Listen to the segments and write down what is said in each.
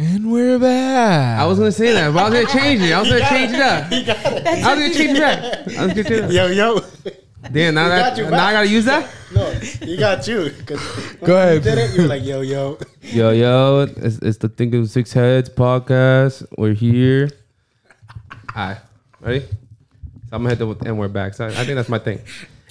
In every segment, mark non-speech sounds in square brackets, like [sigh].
And we're back. I was gonna say that, but I was gonna change it. I was gonna change it up. I was gonna change it back. I was gonna change it up. Yo, yo. Damn, now that you now back. I gotta use that. No, you got you. 'Cause when Go ahead, You did it. You were like, yo, yo. Yo, yo, it's, it's the Think of Six Heads podcast. We're here. All right, ready? So I'm gonna hit the with and we're back. So I think that's my thing.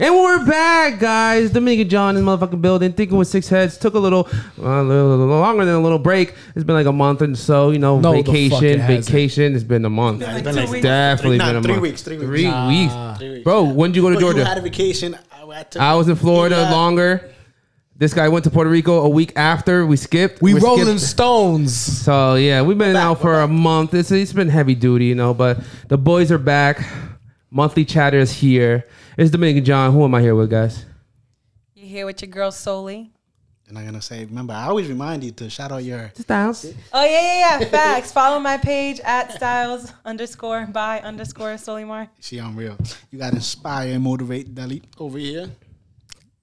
And we're back, guys. Dominican John in the motherfucking building. Thinking with Six Heads took a little, uh, a little, little longer than a little break. It's been like a month and so, you know, No, the fuck it vacation, hasn't. vacation. It's been a month. It's Like been two like weeks. Definitely Nah, been a three month. weeks, three weeks. Three Nah. weeks. Three weeks. Bro, when did you go to But You Georgia? had a vacation. I, had to- I was in Florida Yeah. longer. This guy went to Puerto Rico a week after. We skipped. we We rolling skipped- stones. So yeah, we've been out for a month. It's it's been heavy duty, you know, but the boys are back. Monthly chatter is here. It's Dominican John. Who am I here with, guys? You here with your girl Soli? And I'm gonna say, remember, I always remind you to shout out your. Styles. Oh yeah, yeah, yeah. Facts. Follow my page at styles underscore by underscore Solimar. See, I'm real. You got to inspire and motivate Delhi over here.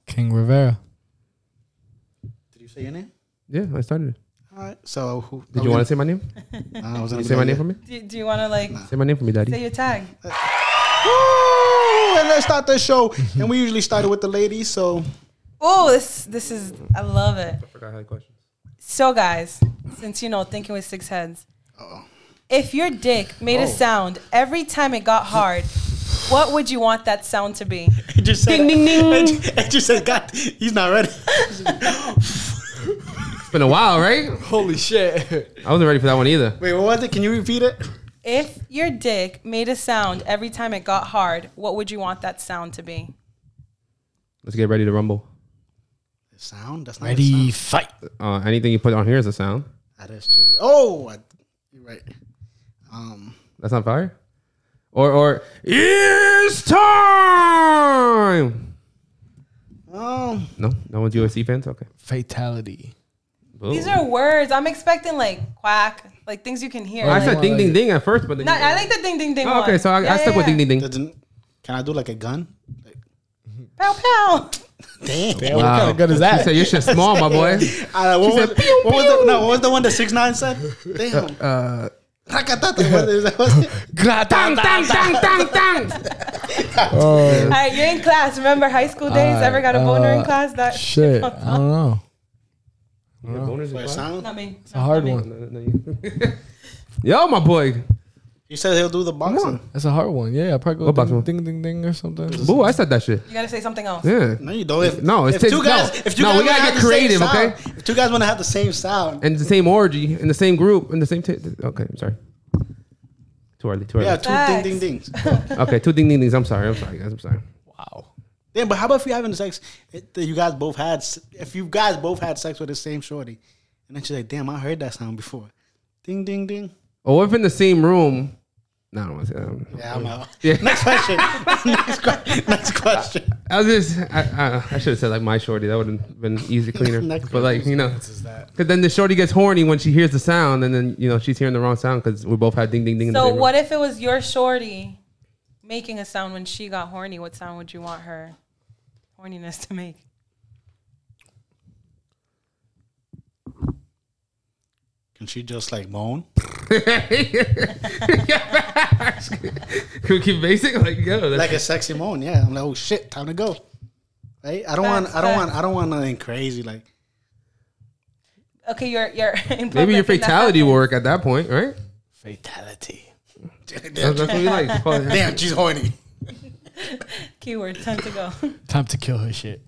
King Rivera. Did you say your name? Yeah, I started it. All right. So, who, Did you want to say my name? [laughs] to? I was gonna Say my name for me. Do, do you want to like Say my name for me, Daddy? say Daddy. your tag? Uh, Woo! [gasps] And let's start the show. and we usually started with the ladies. So, Oh, this this is I love it. I forgot how questions. So guys, since you know thinking with six heads, if your dick made a oh. sound every time it got hard, what would you want that sound to be? [laughs] it just said, Ding, ding, ding. It just said, God, he's not ready. It's been a while, right? Holy shit. I wasn't ready for that one either. Wait, what was it? Can you repeat it? If your dick made a sound every time it got hard, what would you want that sound to be? Let's get ready to rumble. The sound? That's not Ready, A sound. fight. Uh, anything you put on here is a sound. That is true. Oh, I, you're right. Um, That's not fire. Or or it's time. um, No, no one's UFC fans. Okay. Fatality. These are words. I'm expecting like quack, like things you can hear. I said ding ding ding at first, but then No, I like the ding ding ding. Oh, okay, so I, Yeah, I stuck yeah, with ding yeah. ding ding. doesn't. Can I do like a gun? Like, Pow pow. damn. Damn, what kind of gun is You that? said your shit small, my boy. [laughs] Uh, what, was, said, what was the no? What was the one that six nine said? Damn. Uh, [laughs] Rakatata. What is that? Was it? dang, dang, dang, dang, dang. All right, you're in class. Remember high school days? Ever got a boner in uh, class? That Shit. I don't [laughs] know. Boners For a and sound? Not me. It's a hard not me. one. [laughs] Yo, my boy. He said he'll do the boxing. That's a hard one. Yeah, I probably go What box ding, one? ding, ding, ding, or something. Boo, I said that shit. You gotta say something else. Yeah. No, you don't. If, No, it's if t- two guys. no. If two No, guys we gotta wanna get the same creative, sound- okay? If two guys want to have the same sound, And the same orgy, in the same group, in the same. T- okay, I'm sorry. Too early. Too early. yeah, two Facts. ding ding dings. [laughs] Okay, two ding ding dings. I'm sorry. I'm sorry, guys. I'm sorry. Wow. Damn, but how about if you're having sex? That you guys both had. If you guys both had sex with the same shorty, and then she's like, "Damn, I heard that sound before." Ding ding ding. Or if in the same room. No, I don't want to say that. Yeah, I'm out. Yeah. [laughs] Next question. [laughs] next, que- next question. I was just, I, I, I should have said like my shorty. That would have been easy [laughs] cleaner. Next but like, you know, because then the shorty gets horny when she hears the sound, and then you know she's hearing the wrong sound because we both had ding ding ding. So same room. what if it was your shorty making a sound when she got horny? What sound would you want her horniness to make? Can she just like moan? [laughs] Cookie basic, like yo, that's, Like a sexy moan? Yeah. I'm like, oh shit, time to go. Right? I don't want. I don't Facts, want. I don't want nothing crazy. Like, Okay, you're you're [laughs] in maybe your public and that fatality will work at that point, right? fatality. That's, that's what we like. Damn, she's horny. [laughs] Keyword. Time to go. [laughs] Time to kill her shit.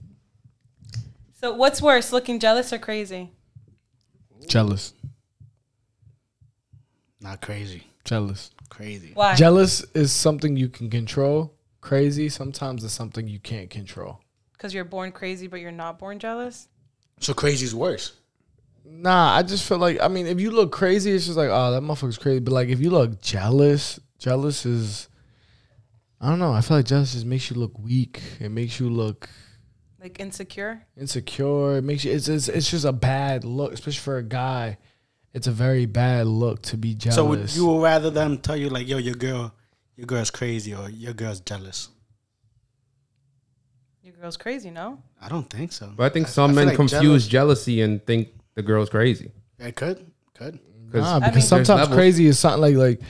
So what's worse, looking jealous or crazy? Jealous. Not crazy. Jealous. Crazy. Why? Jealous is something you can control. Crazy sometimes is something you can't control. Because you're born crazy, but you're not born jealous. So crazy's worse. Nah, I just feel like I mean, if you look crazy, it's just like, oh, that motherfucker's crazy. But like, if you look jealous, jealous is, I don't know. I feel like jealous just makes you look weak. It makes you look Like insecure. insecure. It makes you. It's it's, it's just a bad look, especially for a guy. It's a very bad look to be jealous. So would you would rather them tell you like, yo, your girl, your girl's crazy, or your girl's jealous? Your girl's crazy, no? I don't think so. But I think I some feel men like confuse jealous- jealousy and think the girl's crazy. It could, could. Because Nah, I because mean- sometimes crazy is something like like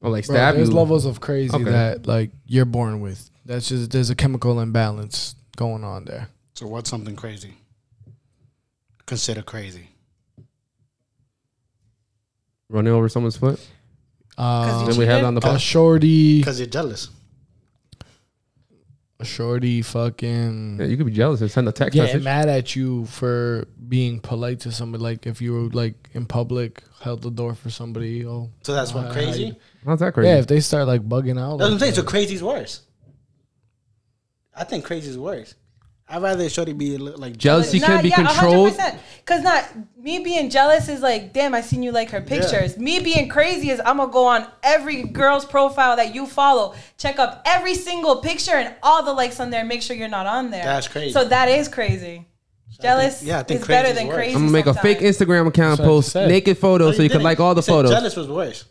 or like bro, stab there's you. levels of crazy Okay. that like you're born with. That's just there's a chemical imbalance going on there. So what's something crazy? Consider crazy. Running over someone's foot. Uh, Then we have it on the a podcast. shorty, Because you're jealous. A shorty, fucking Yeah, you could be jealous and send a text getting message. mad at you for being polite to somebody. Like if you were like in public, held the door for somebody. Oh, So that's what crazy. How's that crazy? yeah. If they start like bugging out, That's what I'm like saying. So that. crazy's worse. I think crazy's worse. I'd rather shorty be like Jealousy can be controlled. Because not me being jealous is like, damn, I seen you like her pictures. Me being crazy is I'm gonna go on every girl's profile that you follow, check up every single picture and all the likes on there, and make sure you're not on there. That's crazy. So that is crazy. Jealous yeah, I think is better crazy's than worse. crazy. I'm gonna make a fake. Instagram account, That's what I post naked photos so you can like all the photos. Jealous was worse,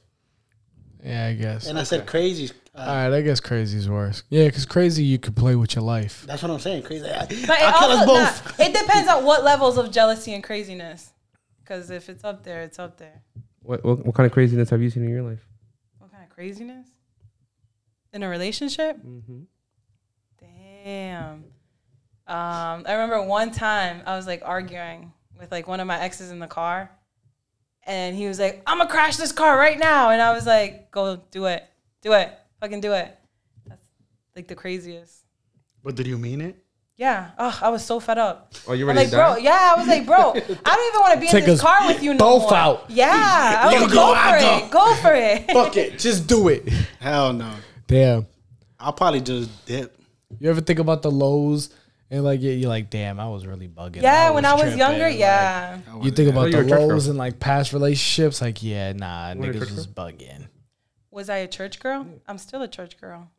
yeah, I guess. and I said crazy. All Uh, right, I guess crazy is worse. Yeah, because crazy you could play with your life. that's what I'm saying. Crazy. I, But it, I'll kill us both. nah, it depends on what levels of jealousy and craziness. Because if it's up there, it's up there. What, what what kind of craziness have you seen in your life? What kind of craziness? In a relationship? Mm-hmm. Damn. Um, I remember one time I was like arguing with like one of my exes in the car, and he was like, "I'm gonna crash this car right now," and I was like, "Go do it, do it, fucking do it." That's like the craziest. But did you mean it? Yeah. Oh, I was so fed up. Oh, you I'm ready like, bro, die? yeah, I was like, bro, I don't even want to be Take in this car with you no both more. out. Yeah, I You was go, go for go. it. Go for it. [laughs] Fuck it, just do it. Hell no. Damn. I'll probably just dip. You ever think about the lows and like you're like, damn, I was really bugging. Yeah, when I was tripping, younger, like- yeah. You think about the lows and like past relationships, like yeah, nah, What niggas church was bugging. Was I a church girl? I'm still a church girl,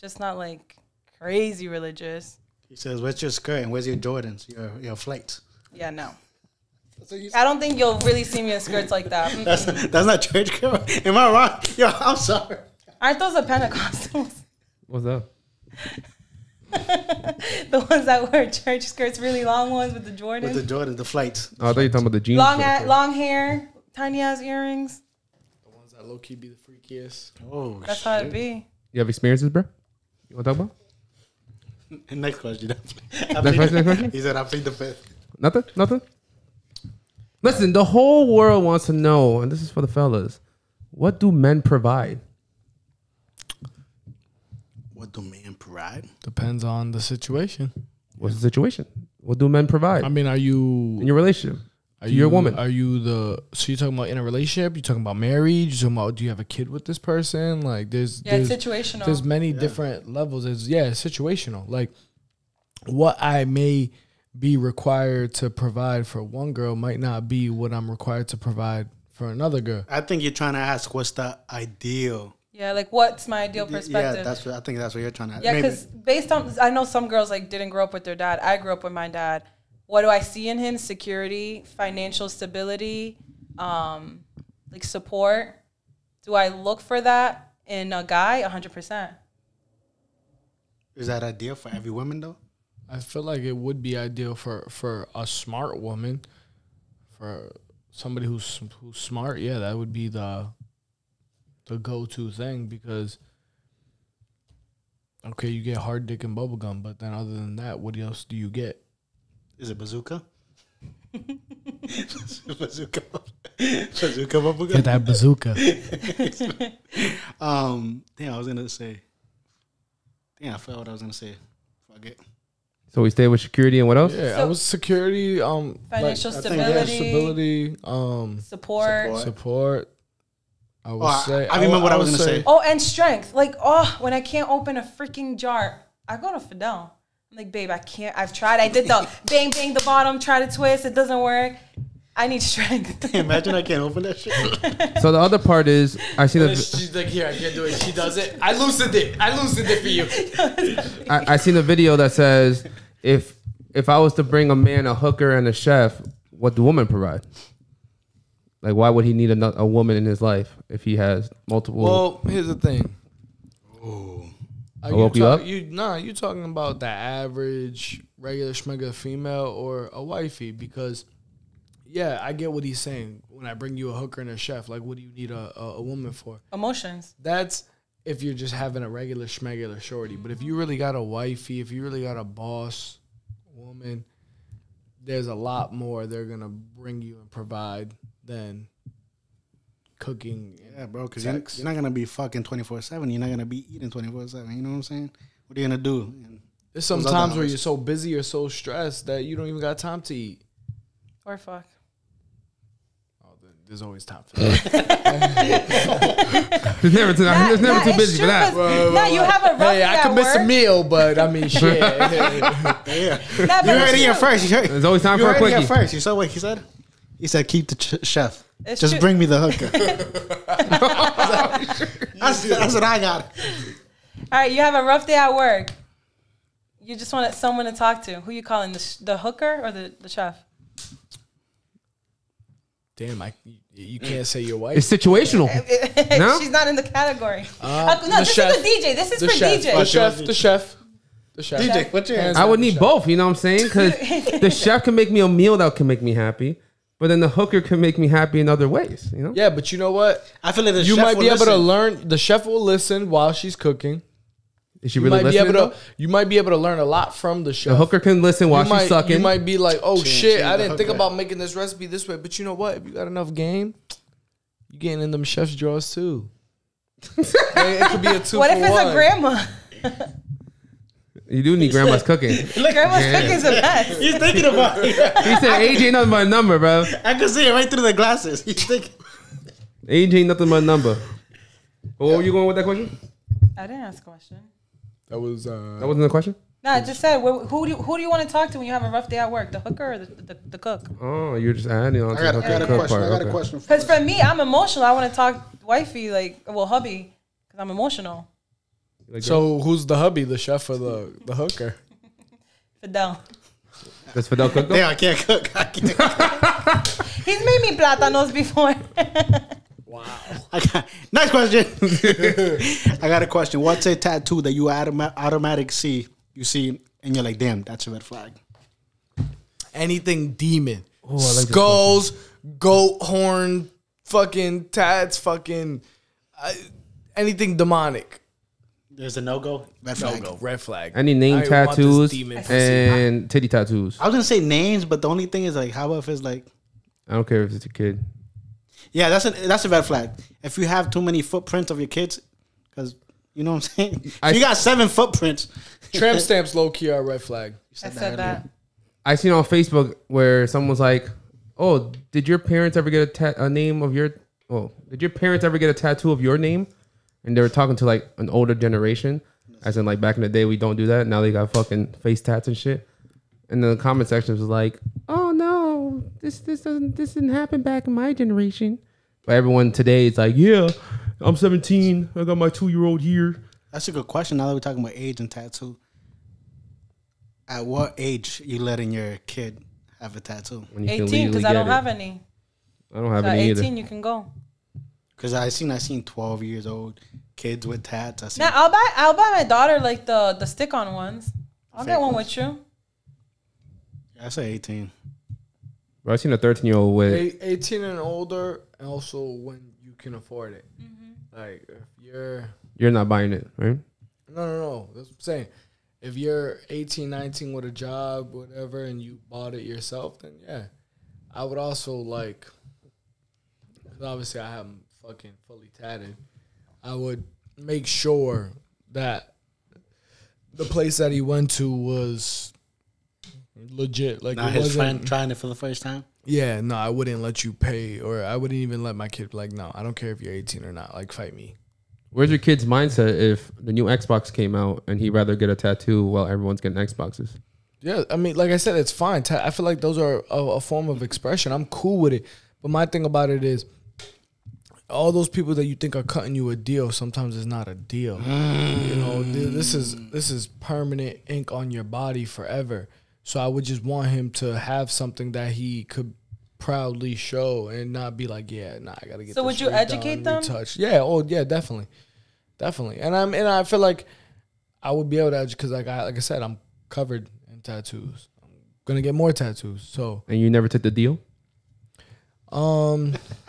just not like crazy religious. He says, "Where's your skirt and where's your Jordans? Your your flights." Yeah, no. So I don't think you'll really see me in skirts like that. [laughs] That's that's not church girl. Am I wrong? Yo, I'm sorry. Aren't those the Pentecostals? What's up? [laughs] the ones that wear church skirts, really long ones with the Jordans, With the Jordans, the flights. Oh, I thought you were talking about the jeans. long at, long hair, tiny ass earrings. The ones that low key be the freakiest. Oh, That's how it be. You have experiences, bro? You want to talk about? [laughs] Next question. [laughs] Next question, next question? He said, "I plead the fifth. Nothing? Nothing? Listen, the whole world wants to know, and this is for the fellas. What do men provide? What do men provide? Depends on the situation. What's the situation? What do men provide I mean, are you in your relationship? Are to you your woman? Are you the so you're talking about in a relationship? You're talking about marriage? You talking about do you have a kid with this person? Like there's Yeah, it's there's, situational. there's many different levels. It's yeah, it's situational. Like what I may be required to provide for one girl might not be what I'm required to provide for another girl. I think you're trying to ask what's the ideal. yeah, like what's my ideal perspective? Yeah, that's what I think. That's what you're trying to. Yeah, maybe. because based on I know some girls like didn't grow up with their dad. I grew up with my dad. What do I see in him? Security, financial stability, um, like support. Do I look for that in a guy? hundred percent. is that ideal for every woman though? I feel like it would be ideal for for a smart woman, for somebody who's who's smart. Yeah, that would be the the go to thing because okay, you get hard dick and bubblegum, but then other than that, what else do you get? Is it bazooka? [laughs] bazooka. bazooka bubblegum? Get that bazooka. [laughs] Um, damn, I was gonna say. Damn, I forgot what I was gonna say. Fuck it. So we stayed with security and what else? Yeah, I was security, um, Financial I think, yeah, stability, stability, um, support. Support. support. I would Oh, say. I remember would- what I was would gonna say. Oh, and strength. Like, oh, when I can't open a freaking jar, I go to Fidel. I'm like, babe, I can't. I've tried. I did the [laughs] bang, bang the bottom, try to twist. It doesn't work. I need strength. Imagine I can't open that shit. [laughs] So the other part is I see the. She's like, here, I can't do it. She does it. I loosened it. I loosened it for you. [laughs] I, I seen a video that says if if I was to bring a man a hooker and a chef, what do women provide? Like why would he need a, a woman in his life if he has multiple? Well, here's the thing. Are I woke you talk- up? You nah, you talking about the average regular schmegger female or a wifey? Because yeah, I get what he's saying. When I bring you a hooker and a chef, like, what do you need a, a, a woman for? Emotions. That's if you're just having a regular schmegular shorty. But if you really got a wifey, if you really got a boss woman, there's a lot more they're gonna bring you and provide than cooking. and Yeah, bro, because you're, you're not gonna be fucking twenty four seven. You're not gonna be eating twenty four seven. You know what I'm saying? What are you gonna do? And There's some times where you're so busy or so stressed that you don't even got time to eat. Or fuck. Oh, there's always time for that. [laughs] There's never too, Nah, there's never nah, too it's busy for true, that. 'cause- Nah, you have a rough hey, I at could miss a meal, but I mean, [laughs] shit. yeah, Nah, you but heard it's it here first. You heard, There's always time you for a heard it here quickie. first. You saw what he said? He said, "Keep the ch- chef. It's Just true. bring me the hooker." [laughs] [laughs] that's, that's what I got. All right, you have a rough day at work. You just want someone to talk to. Who you calling? The, sh- the hooker or the, the chef? Damn, I, you, you can't say your wife. It's situational. [laughs] No? She's not in the category. Uh, Uh, no, the this chef. is the DJ. This is the for chef, DJ. the chef, the chef, the chef. DJ, what's your Hands I would need chef. both. You know what I'm saying? Because the chef can make me a meal that can make me happy, but then the hooker can make me happy in other ways. You know? Yeah, but you know what? I feel like the You chef might will be able to learn. The chef will listen while she's cooking. Is she You really might be listening? able though? to. You might be able to learn a lot from the chef. The hooker can listen while you she's might, sucking. You might be like, oh Change- shit, change I the didn't think hooker. about making this recipe this way. But you know what? If you got enough game, you getting in them chef's drawers too. [laughs] It could be a two. what for if it's one. a grandma? [laughs] you do need grandma's [laughs] cooking. Look, Grandma's cooking's the best. He's thinking about it. He said age ain't nothing but a number, bro. I can see it right through the glasses. He's thinking. Age ain't nothing but a number. What were you going with that question? I didn't ask a question. That was. Uh, That wasn't the question. No, I just said who do you, who do you want to talk to when you have a rough day at work? The hooker or the, the, the cook? Oh, you're just adding on I to got, the I got a cook question. part. I got a Okay. question. Because For for me, I'm emotional. I want to talk wifey, like well, hubby, because I'm emotional. Like, so who's the hubby, the chef or the the hooker? [laughs] Fidel. does Fidel cook though? Damn, I can't cook. I can't. cook. [laughs] He's made me platanos before. [laughs] I got, next question. I got a question. What's a tattoo that you automa- automatic see you see and you're like, damn, that's a red flag. Anything demon, I like skulls, goat horn, fucking tats, fucking uh, anything demonic. There's a no go. Red No flag. go, red flag. Any name I want this tattoos demon pussy. and titty tattoos. I was gonna say names, but the only thing is like, how about if it's like, I don't care if it's a kid. yeah, that's a that's a red flag. If you have too many footprints of your kids, because you know what I'm saying. [laughs] If I- you got seven footprints. Tramp [laughs] stamps low key are a red flag. I said that. I seen on Facebook where someone was like, "Oh, did your parents ever get a, ta- a name of your? Oh, did your parents ever get a tattoo of your name?" And they were talking to like an older generation, as in like back in the day we don't do that. Now they got fucking face tats and shit. And the comment section was like, "Oh no, this this doesn't this didn't happen back in my generation." But everyone today is like, "Yeah, I'm 17. I got my two year old here." That's a good question. Now that we're talking about age and tattoo, at what age you letting your kid have a tattoo? When you 18, because I don't it. have any. I don't have So at 18, either. you can go. Because I seen I seen twelve years old kids with tats. I seen Now I'll buy I'll buy my daughter like the the stick on ones. I'll Fake get one ones. with you. I say eighteen. Bro, I seen a 13 year old with Eight- 18 and older, and also when you can afford it. Mm-hmm. Like if you're you're not buying it, right? no no no, that's what I'm saying. If you're 18, 19 with a job, whatever, and you bought it yourself, then yeah. I would also like, 'cause obviously I have 'em fucking fully tatted. I would make sure that the place that he went to was legit. Like Not it his wasn't- friend trying it for the first time. Yeah, no, I wouldn't let you pay, or I wouldn't even let my kid like, no, I don't care if you're 18 or not. Like, fight me. Where's your kid's mindset if the new Xbox came out and he'd rather get a tattoo while everyone's getting Xboxes? Yeah, I mean, like I said, it's fine. Ta- I feel like those are a, a form of expression. I'm cool with it. But my thing about it is, all those people that you think are cutting you a deal, sometimes it's not a deal. You know, th- this is this is permanent ink on your body forever. So I would just want him to have something that he could proudly show and not be like, yeah, nah, I gotta get. So this would you educate them? retouched. Yeah. Oh, yeah, definitely, definitely. And I'm and I feel like I would be able to because like I like I said, I'm covered in tattoos. I'm gonna get more tattoos. So And you never took the deal? um [laughs]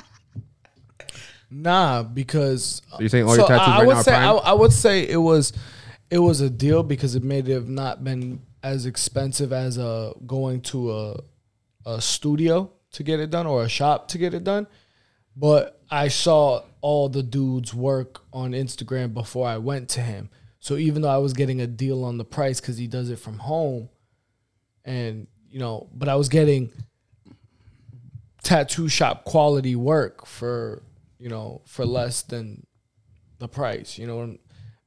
Nah, because So you're saying all your tattoos I, I right would now say I? I would say it was it was a deal because it may have not been as expensive as uh going to a a studio to get it done or a shop to get it done. But I saw all the dudes work on Instagram before I went to him. So even though I was getting a deal on the price because he does it from home, and you know, but I was getting tattoo shop quality work for you know for less than the price. You know,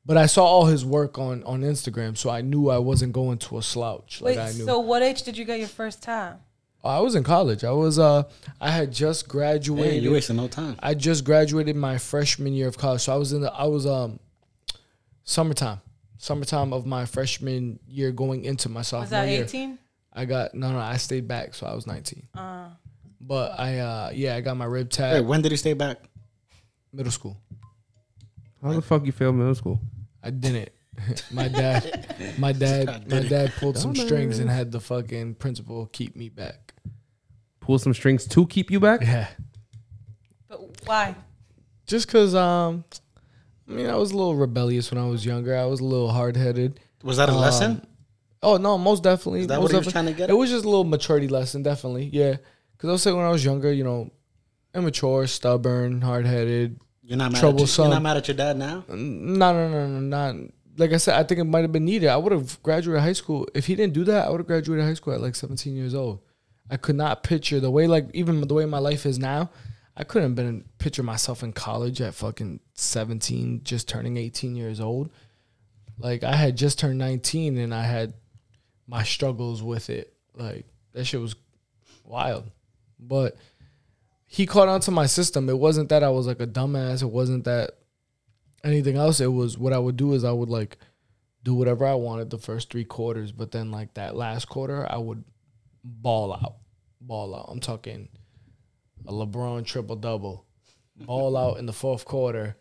but I saw all his work on on Instagram, so I knew I wasn't going to a slouch. Like Wait, I knew. so what age did you get your first time? I was in college. I was uh I had just Yeah, graduated. you wasting no time. I just graduated my freshman year of college. So I was in the I was um summertime. Summertime of my freshman year going into my sophomore Was that year. 18? I got no no, I stayed back, so I was 19. Uh, But I uh yeah, I got my rib Wait, tat when did he stay back? Middle school. How the fuck you failed middle school? I didn't. [laughs] my dad my [laughs] dad my dad pulled some strings and had the fucking principal keep me back. Pull some strings to keep you back? Yeah. but why? Just cause um I mean I was a little rebellious when I was younger. I was a little hard headed. Was that a lesson? Um, Oh no, most definitely. Is that most what he was trying to get It was just a little maturity lesson, definitely. Yeah, because I was saying when I was younger, you know, immature, stubborn, hard headed. You're not mad At troublesome. your, you're not mad at your dad now. No, no, no, no, not. Like I said, I think it might have been needed. I would have graduated high school if he didn't do that. I would have graduated high school at like 17 years old. I could not picture the way, like even the way my life is now. I couldn't have been picture myself in college at fucking 17, just turning 18 years old. Like I had just turned 19 and I had my struggles with it. Like that shit was wild. But he caught onto my system. It wasn't that I was like a dumbass. It wasn't that anything else. It was what I would do is I would like do whatever I wanted the first three quarters, but then like that last quarter I would ball out. Ball out. I'm talking a LeBron triple double. Ball out in the fourth quarter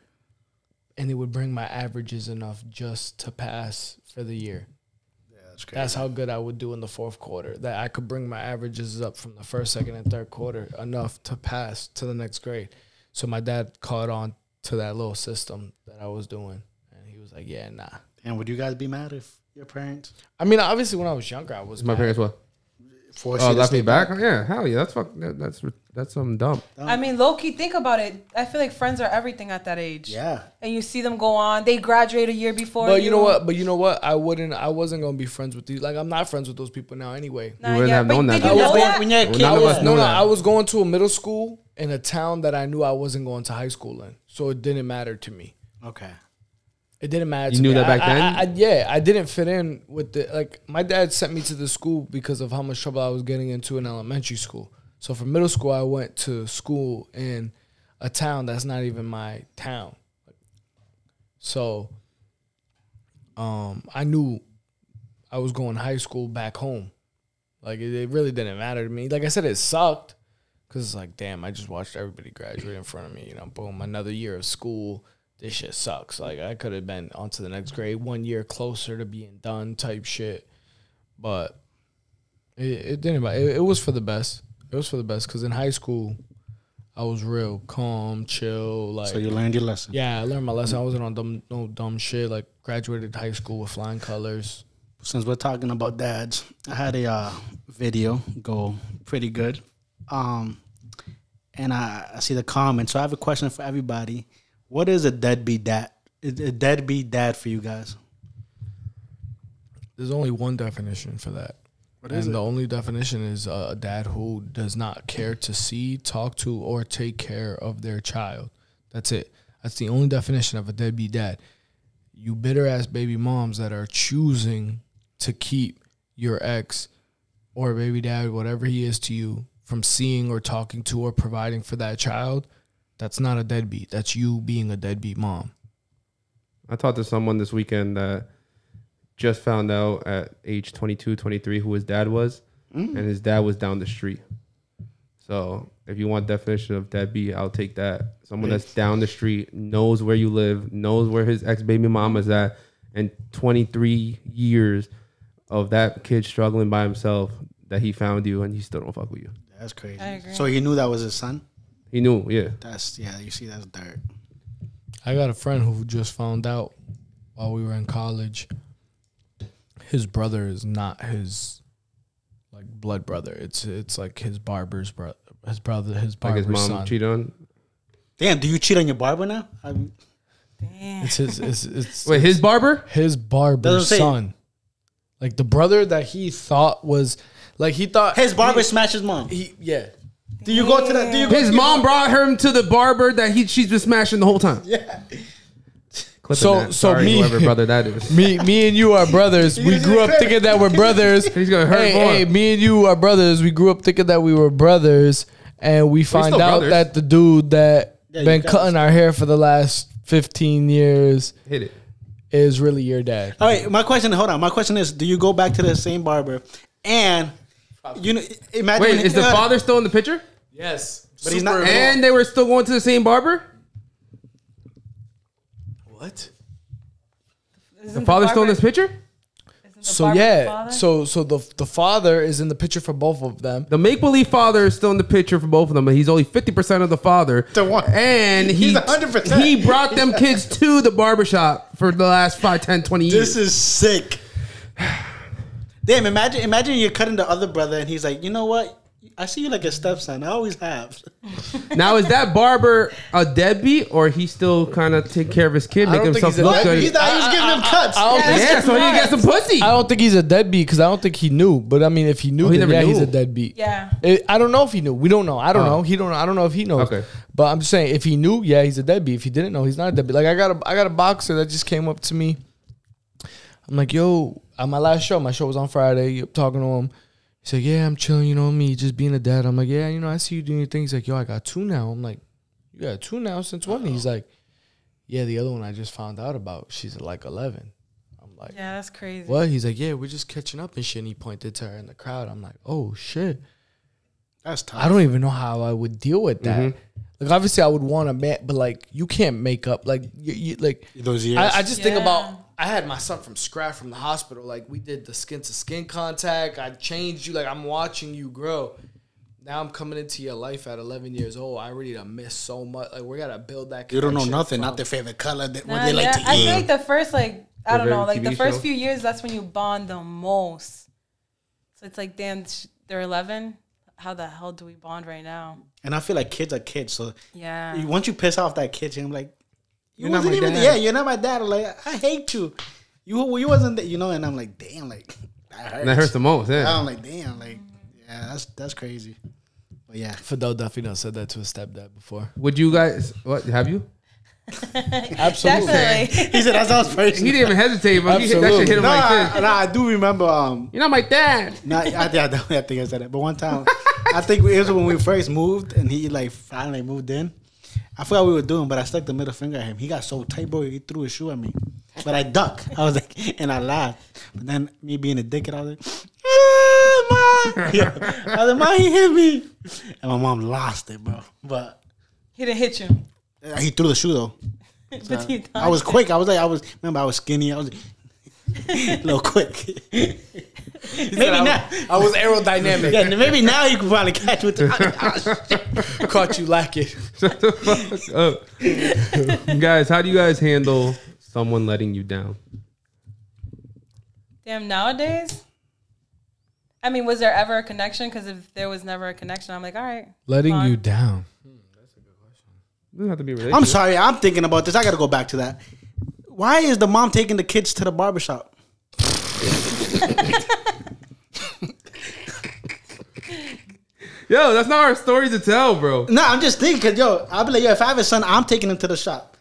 and it would bring my averages enough just to pass for the year. That's That's how good I would do in the fourth quarter. That I could bring my averages up from the first, second, and third quarter enough to pass to the next grade. So my dad caught on to that little system that I was doing, and he was like, "Yeah, nah." And would you guys be mad if your parents I mean, obviously, when I was younger, I was My mad. parents what? forced Oh, left me stay back? Yeah, oh, hell yeah. That's fuck. That, that's that's something dumb. I mean, low key, think about it. I feel like friends are everything at that age. Yeah. And you see them go on. They graduate a year before. But you know what? But you know what? I wouldn't. I wasn't gonna be friends with these. Like, I'm not friends with those people now, anyway. Nah, You wouldn't yeah, have but known did that, you know When- that? when you're a kid, I was us no, no. I was going to a middle school in a town that I knew I wasn't going to high school in, so it didn't matter to me. okay. It didn't matter. You to knew me. that back I- I- then? I, yeah, I didn't fit in with the like. My dad sent me to the school because of how much trouble I was getting into in elementary school. So for middle school, I went to school in a town that's not even my town. So, um, I knew I was going high school back home. Like it, it really didn't matter to me. Like I said, it sucked because it's like, damn, I just watched everybody graduate in front of me. You know, boom, another year of school. This shit sucks. Like I could have been on to the next grade, one year closer to being done, type shit. But it, it didn't. It, it was for the best. It was for the best because in high school, I was real calm, chill. Like So you learned your lesson. yeah, I learned my lesson. I wasn't on dumb, no dumb shit. Like graduated high school with flying colors. Since we're talking about dads, I had a uh, video go pretty good. Um, and I, I see the comments. So I have a question for everybody. What is a deadbeat dad? Is a deadbeat dad for you guys? There's only one definition for that. What and it? the only definition is uh, a dad who does not care to see, talk to, or take care of their child. That's it. That's the only definition of a deadbeat dad. You bitter ass baby moms that are choosing to keep your ex or baby dad, whatever he is to you, from seeing or talking to or providing for that child. That's not a deadbeat. That's you being a deadbeat mom. I talked to someone this weekend that just found out at age 22, 23 who his dad was, mm. and his dad was down the street. So if you want definition of deadbeat, I'll take that. Someone that's down the street, knows where you live, knows where his ex baby mom is at, and 23 years of that kid struggling by himself that he found you and he still don't fuck with you. That's crazy. I agree. So he knew that was his son. He knew, yeah. That's yeah. You see, that's dirt. I got a friend who just found out while we were in college. His brother is not his like blood brother. It's it's like his barber's brother. His brother, his Like barber's his mom son. cheated on. Damn, do you cheat on your barber now? I mean, Damn. It's his. It's, it's [laughs] Wait, his barber? his barber's son. Like the brother that he thought was like he thought his barber He, smashed his mom. he yeah. Do you go to that? Do you go His to mom brought him to the barber that he she's been smashing the whole time. [laughs] Yeah. Clipping So- that. so Sorry, me- whoever brother that is. [laughs] Me, me and you are brothers. We grew up thinking that we're [laughs] brothers. He's gonna hurt hey, more. hey, me and you are brothers. We grew up thinking that we were brothers, and we find still out brothers. that the dude that Yeah, you been guys- cutting our hair for the last fifteen years Hit it. is really your dad. All right. My question. Hold on. My question is: Do you go back to the same barber and you know? Imagine. Wait, when- is the uh, father still in the picture? Yes, But he's not- And they were still going to the same barber? What? Isn't The father's still in this picture? So yeah, father? so so the the father is in the picture for both of them. The make believe father is still in the picture for both of them, but he's only 50% of the father. To one. And he, He's 100%. he brought them kids to the barbershop for the last 5, 10, 20 years. This is sick. [sighs] Damn! Imagine, imagine you're cutting the other brother, and he's like, you know what? I see you like a stepson. I always have. [laughs] now, is that barber a deadbeat or he still kind of take care of his kid, make himself look good? He's not. He's giving him cuts. I don't think- yeah, so he can get some pussy. I don't think he's a deadbeat because I don't think he knew. But I mean, if he knew, Oh, he then never yeah, he's knew. a deadbeat. Yeah. It- I don't know if he knew. We don't know. I don't Oh. know. He don't. I don't know if he knows. Okay. But I'm just saying, if he knew, yeah, he's a deadbeat. If he didn't know, he's not a deadbeat. Like I got a, I got a boxer that just came up to me. I'm like, yo, on my last show, my show was on Friday. Talking to him, he said, yeah, I'm chilling. You know me, just being a dad. I'm like, yeah, you know, I see you doing your thing. He's like, yo, I got two now. I'm like, you got two now since when? He's like, yeah, the other one I just found out about. She's like 11. I'm like, Yeah, that's crazy. what? He's like, yeah, we're just catching up and shit. And he pointed to her in the crowd. I'm like, oh shit. That's tough. I don't even know how I would deal with that. Mm-hmm. Like obviously I would want a man, but like you can't make up like you, you like. Those years. I, I just think about I had my son from scratch from the hospital. Like we did the skin to skin contact. I changed you. Like I'm watching you grow. Now I'm coming into your life at 11 years old. I already done missed so much. Like we gotta build that. you don't know nothing. from- Not their favorite color. That, what Nah, they like yeah, to I eat. feel like the first like I don't know, Favorite like the first show? few years, that's when you bond the most. So it's like, damn, they're 11. How the hell do we bond right now? and I feel like kids are kids. So Yeah. once you piss off that kid, I'm like, you You're not wasn't my even dad. yeah. You're not my dad. I'm like I hate you. You you wasn't there, you know. And I'm like, damn, like [laughs] that hurts. that hurts the most, yeah. I'm like, damn, like yeah, that's that's crazy. But yeah, Fidel definitely done said that to his stepdad before. Would you guys, what, have you? [laughs] Absolutely. Definitely. [laughs] he said that sounds He crazy. didn't even hesitate, but he that Absolutely. shit hit him No, like I, this. no, I do remember. Um, You're not my dad. no, I, I, I, don't- I think I said it. But one time, I think it was when we first moved, and he like finally moved in. I forgot what we were doing, but I stuck the middle finger at him. He got so tight, bro. He threw his shoe at me, but I ducked. [laughs] I was like, and I laughed. But then me being a dickhead, I was like, ah. [laughs] Yeah. I was like, mom, he hit me, and my mom lost it, bro. But he didn't hit you. he threw the shoe though. [laughs] but he I was quick. I was like, I was remember I was skinny. I was a little quick. Maybe now, I was aerodynamic. yeah, maybe now you can probably catch with the. [laughs] Caught you lacking. Shut the fuck up. guys, how do you guys handle someone letting you down? Damn, nowadays. I mean, was there ever a connection? Because if there was never a connection, I'm like, all right. Letting fine. you down. Hmm, it doesn't have to be I'm sorry, I'm thinking about this. I got to go back to that. Why is the mom taking the kids to the barbershop? [laughs] Yo, that's not our story to tell, bro. No, I'm just thinking, cause yo, I'll be like, yo, if I have a son, I'm taking him to the shop.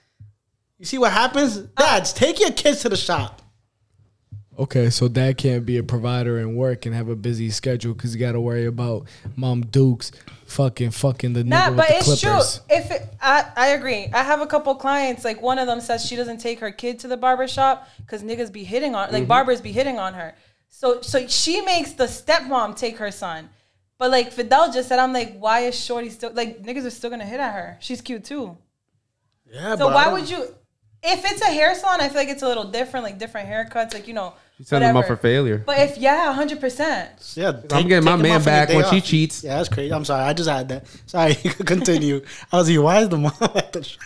You see what happens? Dads, take your kids to the shop. Okay, so dad can't be a provider and work and have a busy schedule because he got to worry about mom Dukes fucking fucking the Nah, nigga but with the it's clippers. true. If it, I, I agree. I have a couple clients. Like one of them says she doesn't take her kid to the barber shop because niggas be hitting on, Mm-hmm. like barbers be hitting on her. So, so she makes the stepmom take her son. But like Fidel just said, I'm like, why is Shorty still like niggas are still gonna hit at her? She's cute too. Yeah, So but why would you? If it's a hair salon, I feel like it's a little different, like different haircuts, like you know. You set them up for failure. But if yeah, hundred percent. Yeah, I'm getting my man back when she cheats. Yeah, that's crazy. I'm sorry. I just had that. Sorry. [laughs] Continue. I was like, why is the mom [laughs] at the shop?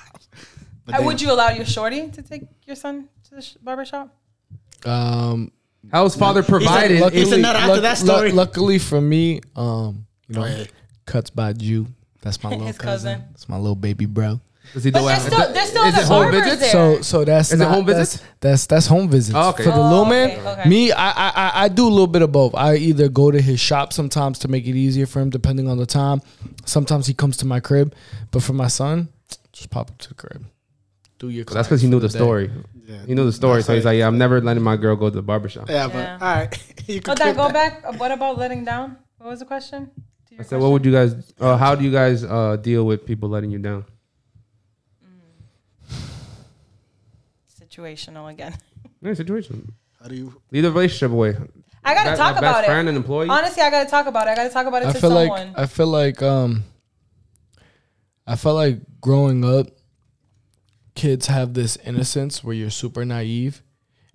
But Would you allow your shorty to take your son to the sh- barber shop? Um, How's father provided? lucky- If- He said not after that story. luckily for me, um, you know, Go ahead. cuts by Jew. That's my [laughs] little cousin. cousin. That's my little baby bro. does he But there's still, there's still is the it home barbers visits? there. So so that's Is it not, home that's, visits? That's that's home visits. Oh, okay. For the Oh, little man, okay. me, I, I I I do a little bit of both. I either go to his shop sometimes to make it easier for him, depending on the time. Sometimes he comes to my crib, but for my son, just pop up to the crib. Do your. That's because he knew the day. story. Yeah. He knew the story, so he's like, "Yeah, I'm never letting my girl go to the barbershop." Yeah, but Yeah. all right. [laughs] you can Oh, that keep go that. back. Uh, What about letting down? What was the question? To your I said, "What would you guys? Uh, how do you guys uh, deal with people letting you down?" Situational again. [laughs] Yeah, situation. How do you? Leave the relationship away. I gotta Best- talk my about best it. friend and employee. Honestly, I gotta talk about it. I gotta talk about it I to feel someone. like I feel like um I felt like growing up kids have this innocence where you're super naive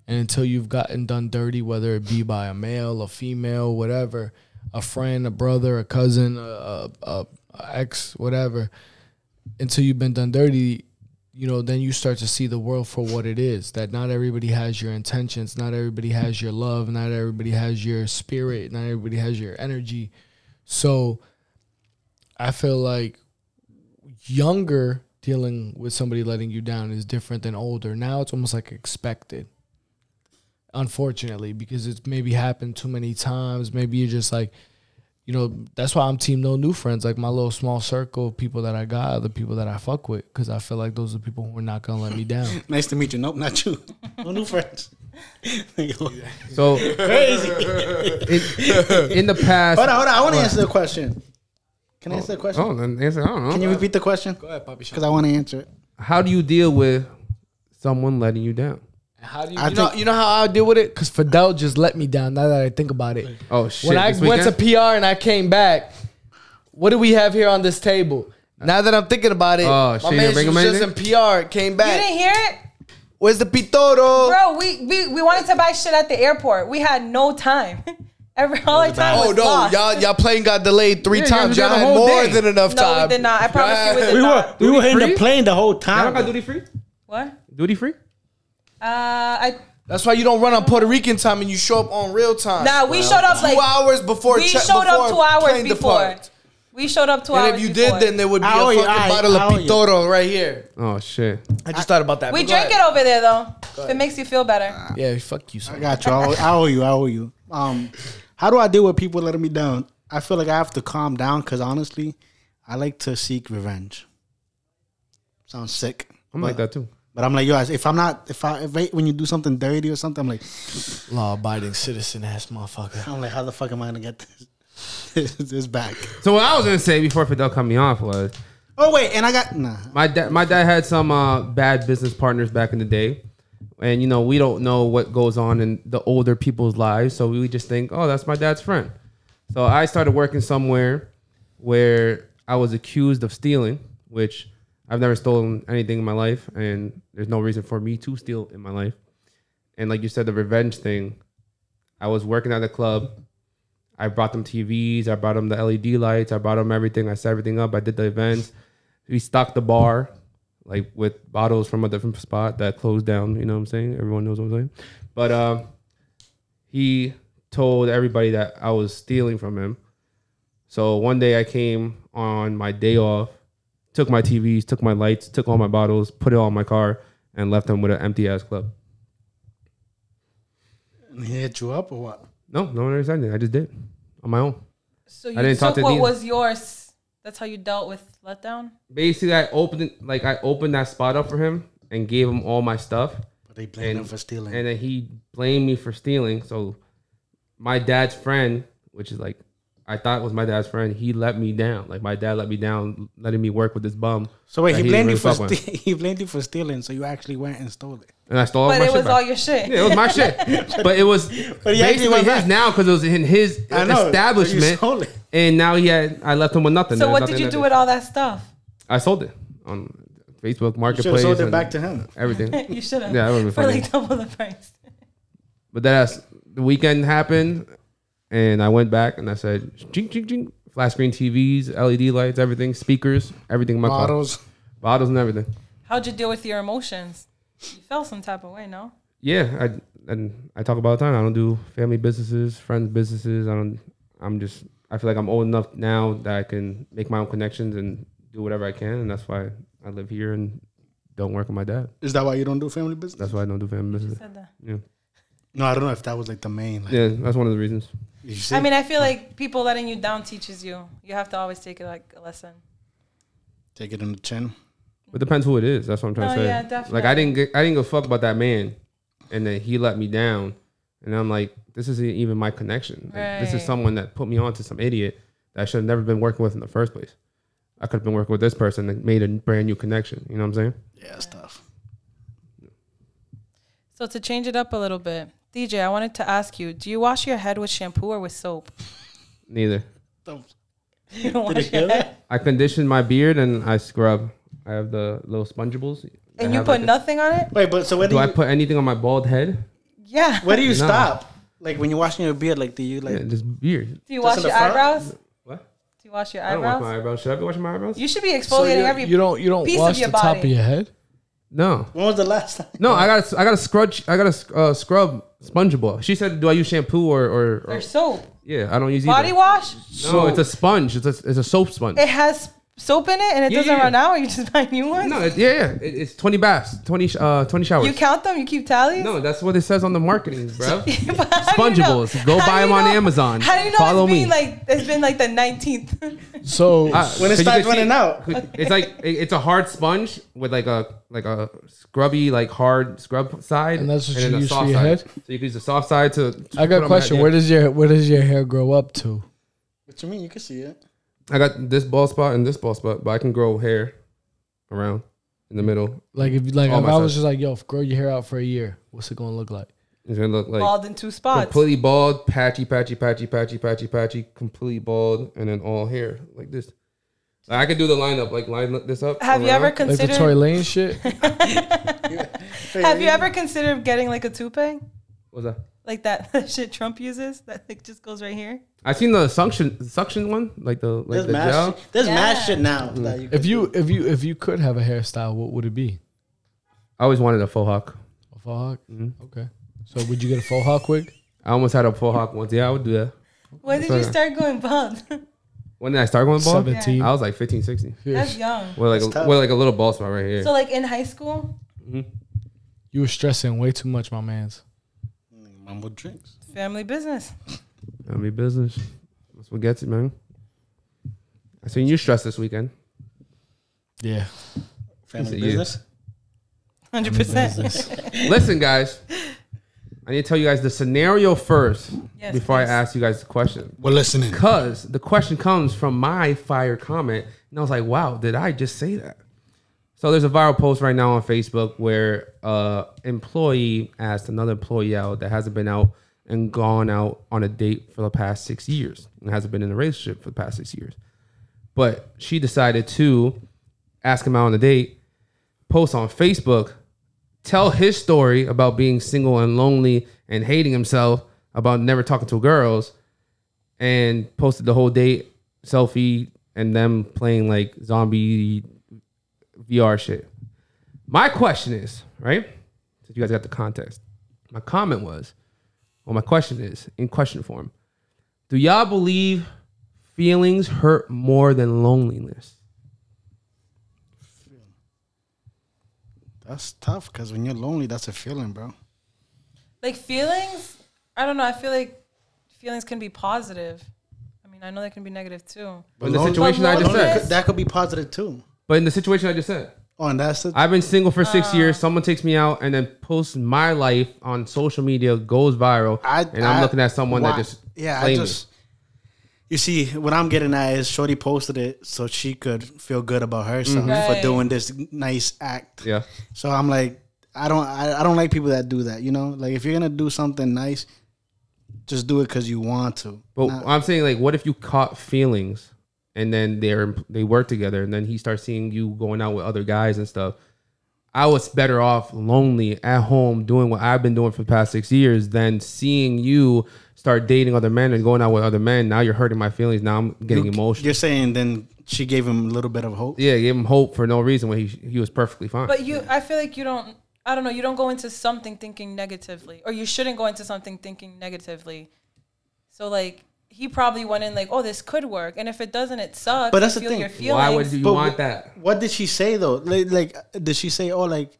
and until you've gotten done dirty whether it be by a male, a female, whatever, a friend, a brother, a cousin, a, a, a, ex, whatever, until you've been done dirty, you know, then you start to see the world for what it is. That not everybody has your intentions, not everybody has your love, not everybody has your spirit, not everybody has your energy. So I feel like younger dealing with somebody letting you down is different than older. Now it's almost like expected. Unfortunately, because it's maybe happened too many times. Maybe you're just like, you know, that's why I'm team no new friends. Like my little small circle of people that I got, are the people that I fuck with, because I feel like those are people who are not gonna let me down. [laughs] Nice to meet you. Nope, not you. [laughs] No new friends. So [laughs] Crazy. in, in the past, Hold on, hold on. I want to answer the question. Can I answer oh, the question? oh, then answer. I don't know. Can you repeat the question? Go ahead, Poppy. Because I want to answer it. How do you deal with someone letting you down? How do you? I You know, you know how I deal with it? Because Fidel just let me down. Now that I think about it, Oh shit! when I this went to? PR and I came back, what do we have here on this table? Now that I'm thinking about it, Oh, my shit, you man bring was just in? PR, came back. you didn't hear it, Where's the pitorro? bro. We, we we wanted to buy shit at the airport. We had no time. [laughs] Every all our time Oh was no, lost. y'all y'all plane got delayed three Yeah, times. guys Y'all had more day. than enough time. No, we did not. I promise you we did We were not. we were in the plane the whole Y'all time. got duty free. What? Duty free. Uh, I That's why you don't run on Puerto Rican time and you show up on real time. nah. We showed up two like hours before. we check- showed up two hours before. depart. We showed up two And hours. if you before. did, then there would be I owe a you, fucking I- bottle I of pitorro right here. Oh shit! I just thought about that. we drink it over there though. If it makes you feel better. Yeah, fuck you. Son. I got you. I owe, I owe you. I owe you. Um, how do I deal with people letting me down? I feel like I have to calm down because honestly, I like to seek revenge. Sounds sick. I'm like that too. But I'm like, yo, if I'm not, if I, if I when you do something dirty or something, I'm like, Law abiding citizen ass motherfucker. I'm like, how the fuck am I gonna get this, [laughs] this back? So what I was gonna say before Fidel cut me off was Oh wait, and I got nah. my dad. My dad had some uh, bad business partners back in the day, and you know we don't know what goes on in the older people's lives, so we just think, oh, that's my dad's friend. So I started working somewhere where I was accused of stealing, which I've never stolen anything in my life, and there's no reason for me to steal in my life. And like you said, the revenge thing. I was working at the club. I brought them TVs. I brought them the LED lights. I brought them everything. I set everything up. I did the events. We stocked the bar, like with bottles from a different spot that closed down. You know what I'm saying? Everyone knows what I'm saying. But um, he told everybody that I was stealing from him. So one day I came on my day off, took my TVs, took my lights, took all my bottles, put it all in my car, and left them with an empty ass club. And he hit you up or what? No, no one understood anything. I just did on my own. So you didn't talk took to what neither. was yours. That's how you dealt with letdown. Basically, I opened like I opened that spot up for him and gave him all my stuff, But they blamed And- him for stealing. and then he blamed me for stealing. So my dad's friend, which is like I thought was my dad's friend, he let me down. Like my dad let me down, letting me work with this bum. so wait, he didn't blamed you for fuck ste- [laughs] he blamed you for stealing. So you actually went and stole it. And I stole all But my it was back. all your shit. Yeah, it was my [laughs] shit. But it was [laughs] But he basically his back. now because it was in his I know, but you establishment. stole it. And now he had I left him with nothing. So There what nothing did you do with all that stuff? I sold it on Facebook Should have Marketplace. sold it back to him. everything. [laughs] you should have. Yeah, that would've been for like double the price. But that's the weekend happened, and I went back and I said, ching, ching, ching. flat screen TVs, LED lights, everything, speakers, everything in my car, Bottles. bottles and everything. How'd you deal with your emotions? You felt some type of way, no? Yeah, I and I talk about all the time. I don't do family businesses, friends businesses. I don't. I'm just. I feel like I'm old enough now that I can make my own connections and do whatever I can, and that's why I live here and don't work with my dad. Is that why you don't do family business? That's why I don't do family You business. said that. No, I don't know if that was like the main. Like, Yeah, that's one of the reasons. I mean, I feel like people letting you down teaches you. You have to always take it like a lesson. take it in the chin. It depends who it is. That's what I'm trying No, to oh, say. yeah, definitely. Like. I didn't get, I didn't give a fuck about that man, and then he let me down, and I'm like, this isn't even my connection. Like, This is someone that put me on to some idiot that I should have never been working with in the first place. I could have been working with this person that made a brand new connection. You know what I'm saying? Yeah, it's tough. So to change it up a little bit, DJ, I wanted to ask you: Do you wash your head with shampoo or with soap? Neither. [laughs] You don't Did wash you hear your head, that? I condition my beard and I scrub. I have the little spongeables. that and you have put like a- nothing on it. Wait, but so where do, Do I put anything on my bald head? Yeah. where do you No. stop? Like when you're washing your beard, like do you like yeah, just beard. Do you Just wash in the your front? eyebrows? Do What? you wash your eyebrows? I don't wash my eyebrows? eyebrows. Should I be washing my eyebrows? You should be So exfoliating you, every. you don't you don't piece of wash your the top of body. your head. no. when was the last time? No, I got I got a scrub. I got a uh, scrub spongeable. She said, "Do I use shampoo or or, or or soap. yeah? I don't use Body wash. No, it's a sponge. It's a it's a soap sponge. It has soap in it, and it Yeah, doesn't yeah. run out. You just [laughs] buy new ones. no, it, yeah, yeah. It, it's twenty baths, twenty uh twenty showers. You count them. You keep tallies. no, that's what it says on the marketing, bro. [laughs] But you know? Spongeables. Go How buy them you on know- Amazon. How do you know Follow it's me. been like it's been like the nineteenth? [laughs] So Uh, When it starts can see- running out. It's like it- it's a hard sponge with like a like a scrubby like hard scrub side, And that's what then you a use for soft your side. head? So you can use the soft side to. to I got a question. Where does your where does your hair grow up to? What you mean? You can see it. I got this bald spot and this bald spot, but I can grow hair around in the middle. Like if like if I was just like, yo, grow your hair out for a year, what's it gonna look like? It's gonna look like Bald in two spots. completely bald, patchy, patchy, patchy, patchy, patchy, patchy, completely bald, and then all hair like this. Like, I could do the lineup, like line this up. Have you around. ever Like the considered? Tory Lane shit? [laughs] [laughs] have you ever considered getting like a toupee, What's that? Like [laughs] that shit Trump uses that like just goes right here? I've seen the suction suction one, like the like There's the mad gel. shit. There's mad Yeah. shit now. that you If you do. if you if you could have a hairstyle, what would it be? I always wanted a faux hawk. A faux hawk? Mhm. Okay. So would you get a faux hawk wig? I almost had a faux hawk once. Yeah, I would do that. When did you start going bald? [laughs] When did I start going bald? Seventeen. I was like 15, 16. That's young. With like That's a, tough. with like a little bald spot right here. So like in high school, You were stressing way too much, my man's. Mumble drinks. family business. That'd be business. That's what gets it, man. I seen you stressed this weekend. Yeah. Family business. Hundred percent. [laughs] Listen, guys. I need to tell you guys the scenario first Yes, before I ask you guys the question. We're listening. Because the question comes from my fire comment. And I was like, wow, did I just say that? So there's a viral post right now on Facebook where uh employee asked another employee out that hasn't been out and gone out on a date for the past six years and hasn't been in a relationship for the past six years. But she decided to ask him out on a date, post on Facebook, tell his story about being single and lonely and hating himself, about never talking to girls, and posted the whole date selfie and them playing like zombie VR shit. My question is, right? Since you guys got the context, my comment was, well, my question is in question form Do y'all believe feelings hurt more than loneliness? That's tough because when you're lonely, that's a feeling, bro. Like feelings, I don't know. I feel like feelings can be positive. I mean, I know they can be negative too. But in the lon- situation I just said, that could be positive too. But in the situation I just said, Oh, and that's it. I've been single for six Uh. years. Someone takes me out and then posts my life on social media, goes viral, I- and I'm I- looking at someone why- that just yeah, I played me. just you see what I'm getting at is Shorty posted it so she could feel good about herself for Right. doing this nice act. yeah. So I'm like, I don't, I, I don't like people that do that. You know, like if you're gonna do something nice, just do it because you want to. But Not- I'm saying like, what if you caught feelings and then they're they work together, and then he starts seeing you going out with other guys and stuff. I was better off lonely at home doing what I've been doing for the past six years than seeing you start dating other men and going out with other men. Now you're hurting my feelings. Now I'm getting You- emotional. You're saying then she gave him a little bit of hope. Yeah, gave him hope for no reason when he he was perfectly fine. But you, I feel like you don't. I don't know. You don't go into something thinking negatively, or you shouldn't go into something thinking negatively. So like, he probably went in like, "Oh, this could work," and if it doesn't, it sucks. But that's You the feel thing. Your feelings. Why would you But want wh- that? What did she say though? Like, like did she say, "Oh, like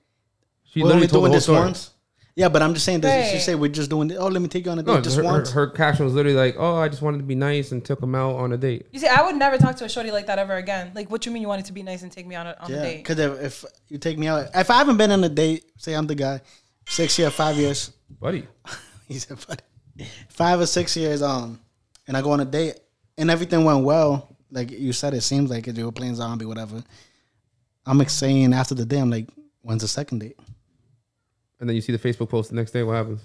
She we're literally only told the doing this story. once"? Yeah, but I'm just saying. Does she Right. say we're just doing? Oh, let me take you on a date No, just her, once? her, her caption was literally like, "Oh, I just wanted to be nice and took him out on a date." You see, I would never talk to a shorty like that ever again. Like, what you mean you wanted to be nice and take me on a, on a yeah, date? because if, if you take me out, if I haven't been on a date, say I'm the guy, six years, five years, buddy. [laughs] he said, "Buddy, five or six years, um, and I go on a date and everything went well. Like you said, it seems like. You were playing zombie, whatever. I'm like saying after the day, I'm like, when's the second date? And then you see the Facebook post the next day. What happens?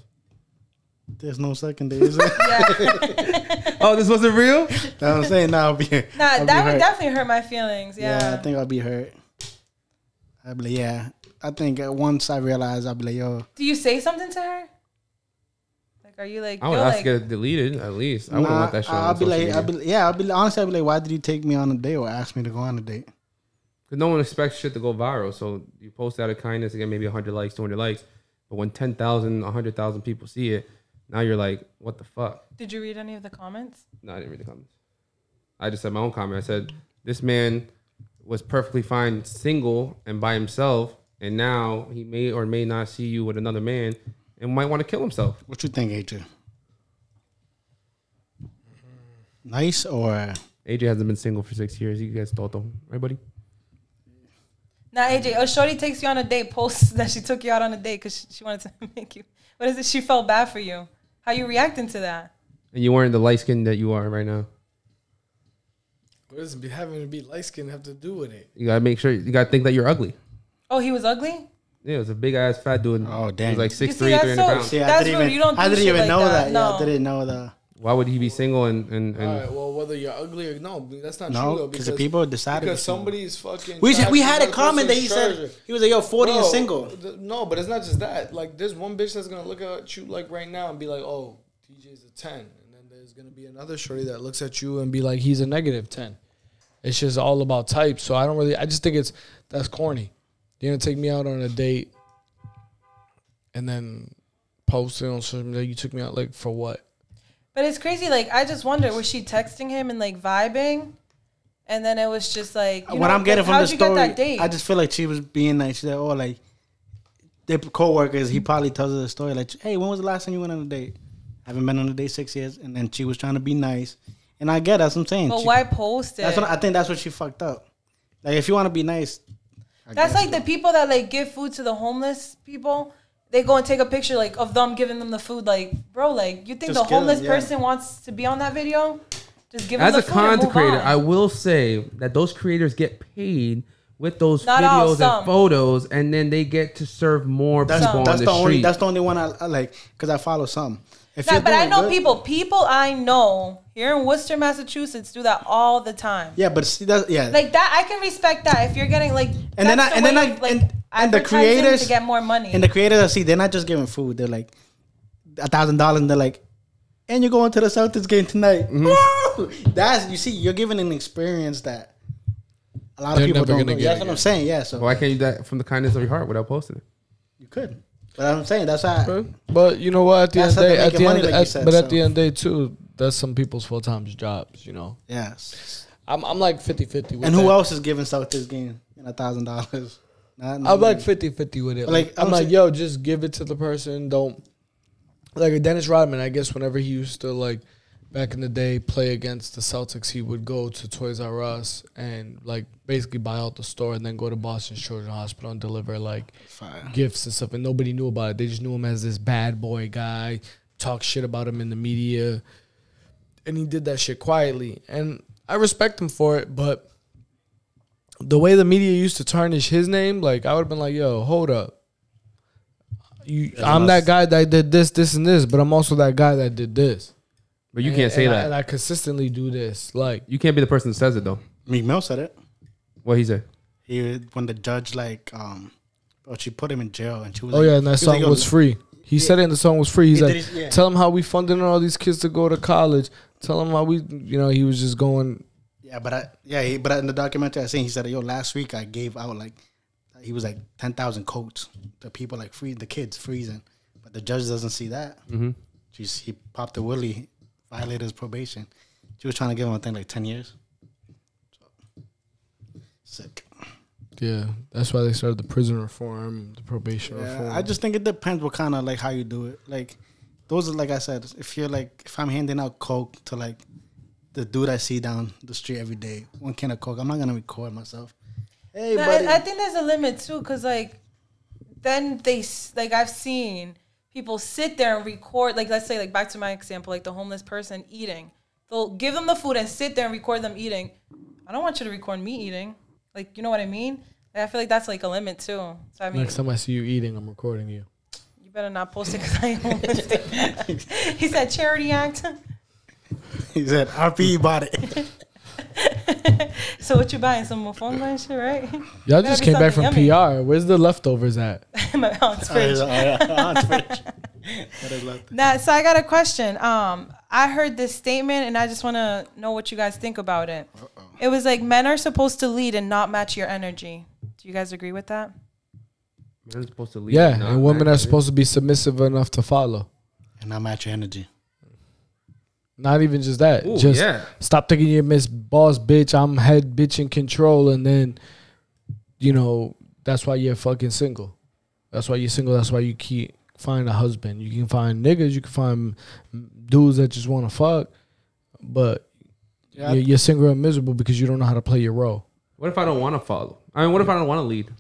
There's no second date. Is there? [laughs] Yeah, [laughs] oh, this wasn't real. That's what I'm saying. Now I'll be. nah, I'll be that would hurt. definitely hurt my feelings. Yeah. Yeah, I think I'll be hurt. I'll be like, yeah. I think uh, once I realize, I'll be like, yo, Do you say something to her? Like, are you like, I would yo, ask like, to get it deleted at least. I wouldn't nah, want that shit. I'll on be social like, media. I'll be, yeah, I'll be honestly, I'll be like, why did you take me on a date or ask me to go on a date? Because no one expects shit to go viral. So you post out of kindness again, get maybe 100 likes, 200 likes. But when 10,000, 100,000 people see it, now you're like, what the fuck? did you read any of the comments? No, I didn't read the comments. I just said my own comment. I said, this man was perfectly fine single and by himself. And now he may or may not see you with another man and might want to kill himself. What you think, AJ? Nice or AJ hasn't been single for six years. You guys toto. Right, buddy? Now, AJ, a oh, shorty takes you on a date, posts [laughs] that she took you out on a date because she, she wanted to [laughs] make you. What is it? She felt bad for you. How you reacting to that? And you weren't the light skin that you are right now. What does having to be light skin have to do with it? You gotta make sure you gotta think that you're ugly. Oh, he was ugly. Yeah, it was a big ass fat dude. Oh, He damn. was like You six see, three, that's 300 so- pounds. see? I That's didn't even. You don't I didn't even like know that. that. Yeah, No. I didn't know that. Why would he be single and and, and All right. Well, whether you're ugly or no, that's not true No, though. because the people decided. because somebody's fucking. we we had a comment that he person's said he was like, yo, forty Bro, and single. th- No, but it's not just that. Like, there's one bitch that's gonna look at you like right now and be like, "Oh, TJ's a 10. and then there's gonna be another shorty that looks at you and be like, "He's a negative 10. It's just all about type. So I don't really. I just think it's that's corny. You're gonna take me out on a date, and then post it on social media. You took me out like for what? But it's crazy. Like, I just wonder, was she texting him and like vibing? And then it was just like, you what know, I'm getting from the story, get that date? I just feel like she was being nice. She said, "Oh, like their coworkers." He probably tells her the story like, "Hey, when was the last time you went on a date? haven't been on a date six years." And then she was trying to be nice, and I get that's what I'm saying. but She- why post it? That's what I think. That's what she fucked up. Like if you want to be nice, I That's guess. like the people that like give food to the homeless people. They go and take a picture like of them giving them the food. Like, bro, like you think Just the homeless them, yeah. person wants to be on that video? Just give as them a the food and content creator, on. I will say that those creators get paid with those Not videos some. and photos, and then they get to serve more That's, people that's on the, the, only. That's the only one I, I like because I follow some. If Nah, you're but I know good- people. People I know here in Worcester, Massachusetts, do that all the time. Yeah, but see, that's, yeah. Like that, I can respect that. If you're getting like, And then I- the and then I- like and- and the creators- to get more money. and the creators I see, they're not just giving food. They're like a thousand dollars, and they're like, and you're going to the Celtics game tonight. Mm-hmm. [laughs] That's you see, you're giving an experience that a lot They're of people don't. Know. get That's what. I'm saying. Yeah, so Why can't you do that from the kindness of your heart without posting it? you could. But I'm saying that's how. But you know what? At the That's end of the day, at the end, like at- said, but at the end day too, that's some people's full time jobs. You know, Yes. I'm I'm like 50-50 with And who that. else is giving Celtics game in a thousand dollars? [laughs] I'm like 50-50 with it. Like, Like, I'm I'm like, yo, just give it to the person. Don't like Dennis Rodman. I guess whenever he used to like back in the day play against the Celtics, he would go to Toys R Us and like basically buy out the store and then go to Boston Children's Hospital and deliver like Fire. gifts and stuff. And nobody knew about it. They just knew him as this bad boy guy. Talk shit about him in the media, and he did that shit quietly. And I respect him for it, but the way the media used to tarnish his name, like I would have been like, "Yo, hold up, you, I'm that guy that did this, this, and this, but I'm also that guy that did this." But you can't say and I, that. and I consistently do this. Like, you can't be the person that says it though. Meek Mill said it. What he said? He when the judge like um, oh she put him in jail and she was oh like, yeah, and that she like, song was free. He said it in the song was free. He's He like, did it- yeah. tell him how we funding all these kids to go to college. Tell him how we, you know, he was just going. Yeah, but I yeah, he, but in the documentary I seen he said, "Yo, last week I gave out like he was like ten thousand coats to people like free the kids freezing, but the judge doesn't see that. Mm-hmm. She's he popped a willie, violated his probation. She was trying to give him I think like ten years. So, sick. Yeah, that's why they started the prison reform, the probation Yeah, reform. I just think it depends what kind of like how you do it. Like those are like I said, if you're like if I'm handing out coke to like the dude I see down the street every day, one can of coke, I'm not gonna record myself. Hey, No, buddy. I, I think there's a limit too, cause like, then they like I've seen people sit there and record. Like let's say like back to my example, like the homeless person eating. They'll give them the food and sit there and record them eating. I don't want you to record me eating. Like you know what I mean? Like, I feel like that's like a limit too. So I mean, Next time I see you eating, I'm recording you. you better not post it because I ain't homeless. [laughs] he said charity act. He said RP bought it. [laughs] so what you buying? Some more phone line shit, right? [laughs] Y'all Better just came back from yummy. PR. Where's the leftovers at? [laughs] My aunt's fridge. Oh, yeah. On Twitch. That is left. Now, so I got a question. Um, I heard this statement, and I just want to know what you guys think about it. It was like men are supposed to lead and not match your energy. Do you guys agree with that? Men's supposed to lead. Yeah, not and women are match it. supposed to be submissive enough to follow. And I'm at your energy. Not even just that. Ooh, just yeah. stop thinking you're Miss Boss bitch. I'm head bitch in control, and then, you know, that's why you're fucking single. That's why you're single. That's why you keep find a husband. You can find niggas. You can find dudes that just want to fuck, but Yeah, you're, you're single and miserable because you don't know how to play your role. What if I don't want to follow? I mean, what if I don't want to lead?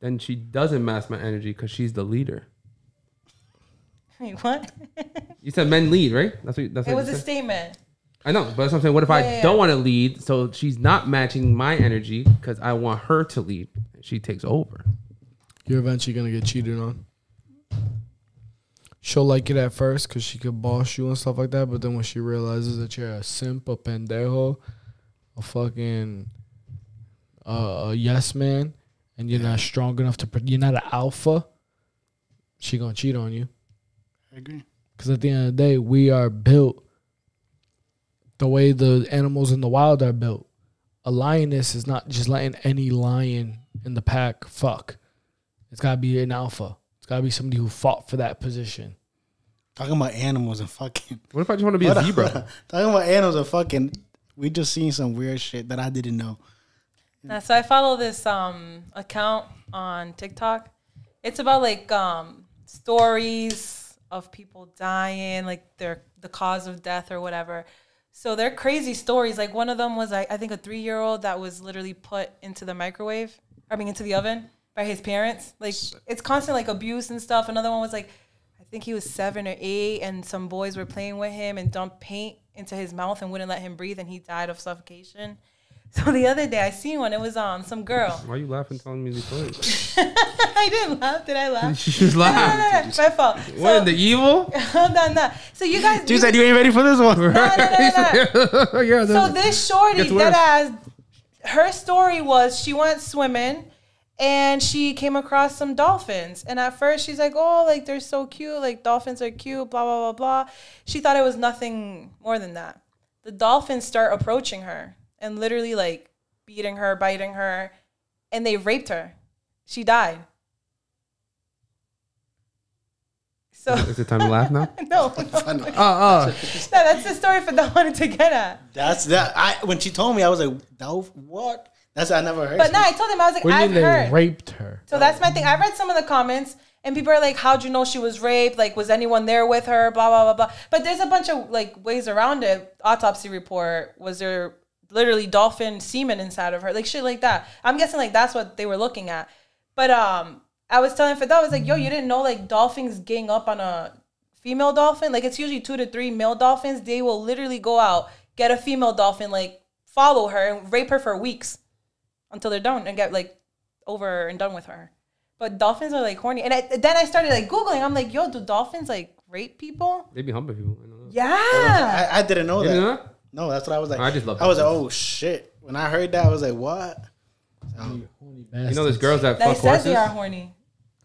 Then she doesn't match my energy because she's the leader. Wait, what? You said men lead, right? That's what. That's It what was you a said? statement. I know, but that's what I'm saying. What if Yeah, I yeah, don't yeah. want to lead? So she's not matching my energy because I want her to lead. She takes over. You're eventually gonna get cheated on. She'll like it at first because she could boss you and stuff like that, but then when she realizes that you're a simp, a pendejo, a fucking uh, a yes man, and you're not strong enough to, pr- you're not an alpha, she gonna cheat on you. I agree. Because at the end of the day, we are built the way the animals in the wild are built. A lioness is not just letting any lion in the pack fuck. It's got to be an alpha. It's got to be somebody who fought for that position. Talking about animals and fucking. What if I just want to be Hold a zebra? hold. [laughs] Talking about animals and fucking. We just seen some weird shit that I didn't know. Now, so I follow this um account on TikTok. It's about like um stories of people dying, like their the cause of death or whatever. So they're crazy stories. Like one of them was like I think a three year old that was literally put into the microwave. I mean into the oven by his parents. Like it's constant like abuse and stuff. Another one was like I think he was seven or eight, and some boys were playing with him and dumped paint into his mouth and wouldn't let him breathe, and he died of suffocation. [laughs] So the other day I seen one. It was um some girl. Why are you laughing telling me these stories? [laughs] I didn't laugh. Did I laugh? [laughs] she just No, no, laughed. no, no, My fault. What, So, the evil? hold on, no. So you guys. She you- said you ain't ready for this one. no, no, no, no. yeah, So this shorty Gets that worse. has her story was she went swimming and she came across some dolphins. And at first she's like, Oh, like they're so cute, like dolphins are cute, blah blah blah blah. She thought it was nothing more than that. The dolphins start approaching her and literally like beating her, biting her, and they raped her. She died. So Is it time to laugh now? [laughs] [laughs] no, no, Oh, oh. no, that's the story for that wanted to get at. That's that. I when she told me, I was like, "No, what?" That's I never heard. But no, I told him I was like, What I've mean they heard. raped her? So that's my thing. I read some of the comments, and people are like, "How'd you know she was raped? Like, was anyone there with her? Blah blah blah blah." But there's a bunch of like ways around it. Autopsy report was there literally dolphin semen inside of her, like shit like that. I'm guessing like that's what they were looking at. But um, I was telling Fidel, I was like, "Yo, you didn't know like dolphins gang up on a female dolphin? Like it's usually two to three male dolphins. They will literally go out get a female dolphin, like follow her and rape her for weeks." until they're done and get like over and done with her. But dolphins are like horny. And I, then I started like Googling. I'm like, yo, do dolphins like rape people. They be humping people. I know that. Yeah. I, I didn't know You that. know that? No, that's what I was like. I just love I was that. like, oh shit. When I heard that, I was like, what? Um, You know, there's girls that That fuck says horses. they say you are horny.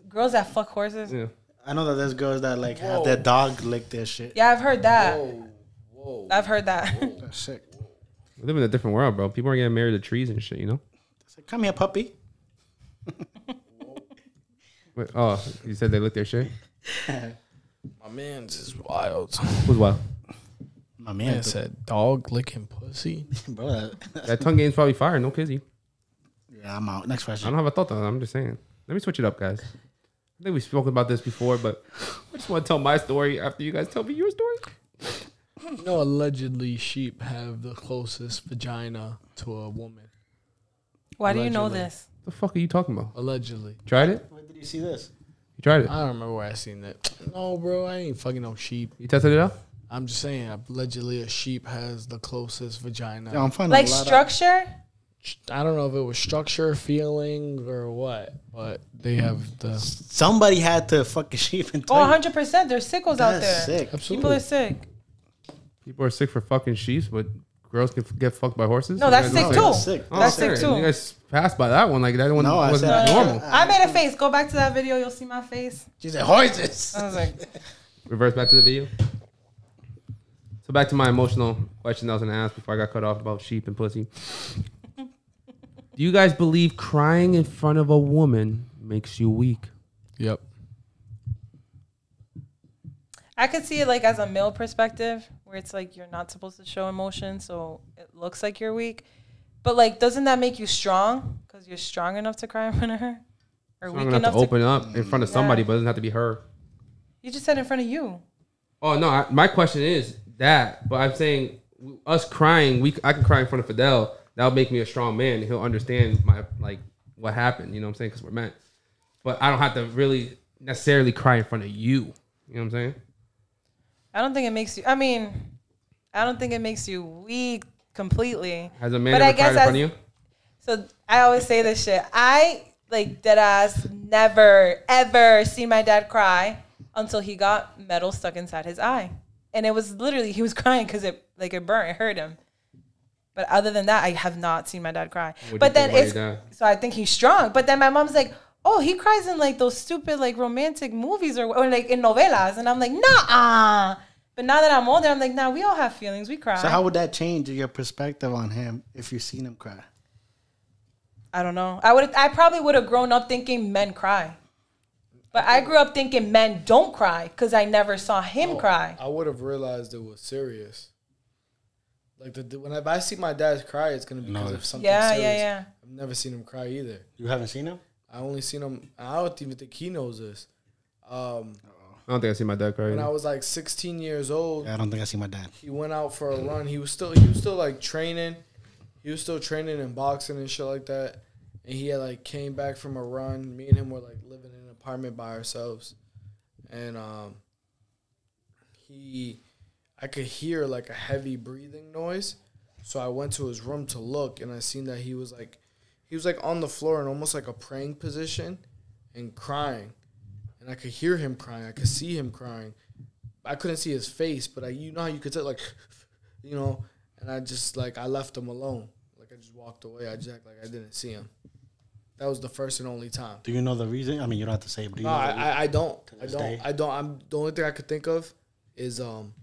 Girls that fuck horses. Yeah. I know that there's girls that like have their dog lick their shit. Yeah, I've heard that. Whoa, whoa. I've heard that. That's sick. We live in a different world, bro. People are getting married to trees and shit. You know. It's like, Come here, puppy. [laughs] Wait, oh, you said they lick their shit. [laughs] My man's is wild. Who's wild? My Man man said dog licking pussy. [laughs] bro. That, That tongue game's probably fire. No kizzy. yeah, I'm out. Next question. I don't have a thought on that. I'm just saying. Let me switch it up, guys. I think we've spoken about this before, but I just want to tell my story after you guys tell me your story. You know, allegedly sheep have the closest vagina to a woman. Why do you know Allegedly. this? The fuck are you talking about? Allegedly. Tried it? Where did you see this? You tried it? I don't remember where I seen that. No, bro, I ain't fucking no sheep. You tested it out? I'm just saying, allegedly a sheep has the closest vagina. Yeah, I'm finding Like a lot of- structure? I don't know if it was structure, feeling, or what, but they have the Somebody had to fuck a sheep and Oh, tell 100%. There's sickos out That's there. sick. People are sick. People are sick for fucking sheep, but girls can f- get fucked by horses? No, that's sick don't too. That's sick. Oh, That's sick too. You guys passed by that one like that one No, wasn't said- normal. I made a face. Go back to that video. You'll see my face. She said horses. I was like, Reverse back to the video. So back to my emotional question I was gonna ask before I got cut off about sheep and pussy. Do you guys believe crying in front of a woman makes you weak? yep. I could see it like as a male perspective, where it's like you're not supposed to show emotion, so it looks like you're weak. But like, doesn't that make you strong? Because you're strong enough to cry in front of her, or I'm weak gonna enough to to. open up in front of somebody, Yeah. but it doesn't have to be her. You just said in front of you. Oh no, I, my question is that, but I'm saying us crying, we I can cry in front of Fidel. That'll make me a strong man. He'll understand my like what happened. You know what I'm saying? Because we're men. But I don't have to really necessarily cry in front of you. You know what I'm saying? I don't think it makes you. I mean, I don't think it makes you weak completely. Has a man But ever I guess cried in front of you? So I always say this shit. I like dead ass never ever seen my dad cry until he got metal stuck inside his eye, and it was literally he was [laughs] crying because it like it burnt, it hurt him. But other than that, I have not seen my dad cry. What but then it's so I think he's strong. But then my mom's like, "Oh, he cries in like those stupid like romantic movies or, or like in novelas," and I'm like, "Nah." But now that I'm older, I'm like, "Nah, we all have feelings. We cry." So how would that change your perspective on him if you've seen him cry? I don't know. I would. I probably would have grown up thinking men cry, but I grew up thinking men don't cry because I never saw him Oh, cry. I would have realized it was serious. Like the, the- whenever I see my dad cry, it's gonna be because No. of something Yeah, serious. yeah, yeah. I've never seen him cry either. You haven't seen him? I only seen him. I don't even think he knows this. Um, I don't think I see my dad cry. when I was like 16 years old, Yeah, I don't think I see my dad. he went out for a run. He was still he was still like training. He was still training and boxing and shit like that. And he had like came back from a run. Me and him were like living in an apartment by ourselves. And um he I could hear like a heavy breathing noise. So I went to his room to look and I seen that he was like he was like on the floor in almost like a praying position and crying. And I could hear him crying. I could see him crying. I couldn't see his face, but I, you know how you could tell, like, [laughs] you know, and I just like I left him alone. Like I just walked away. I just act like I didn't see him. That was the first and only time. Do you know the reason? I mean, you don't have to say, but do you No, know I? I, I don't. I don't. day? I don't. I'm the only thing I could think of is um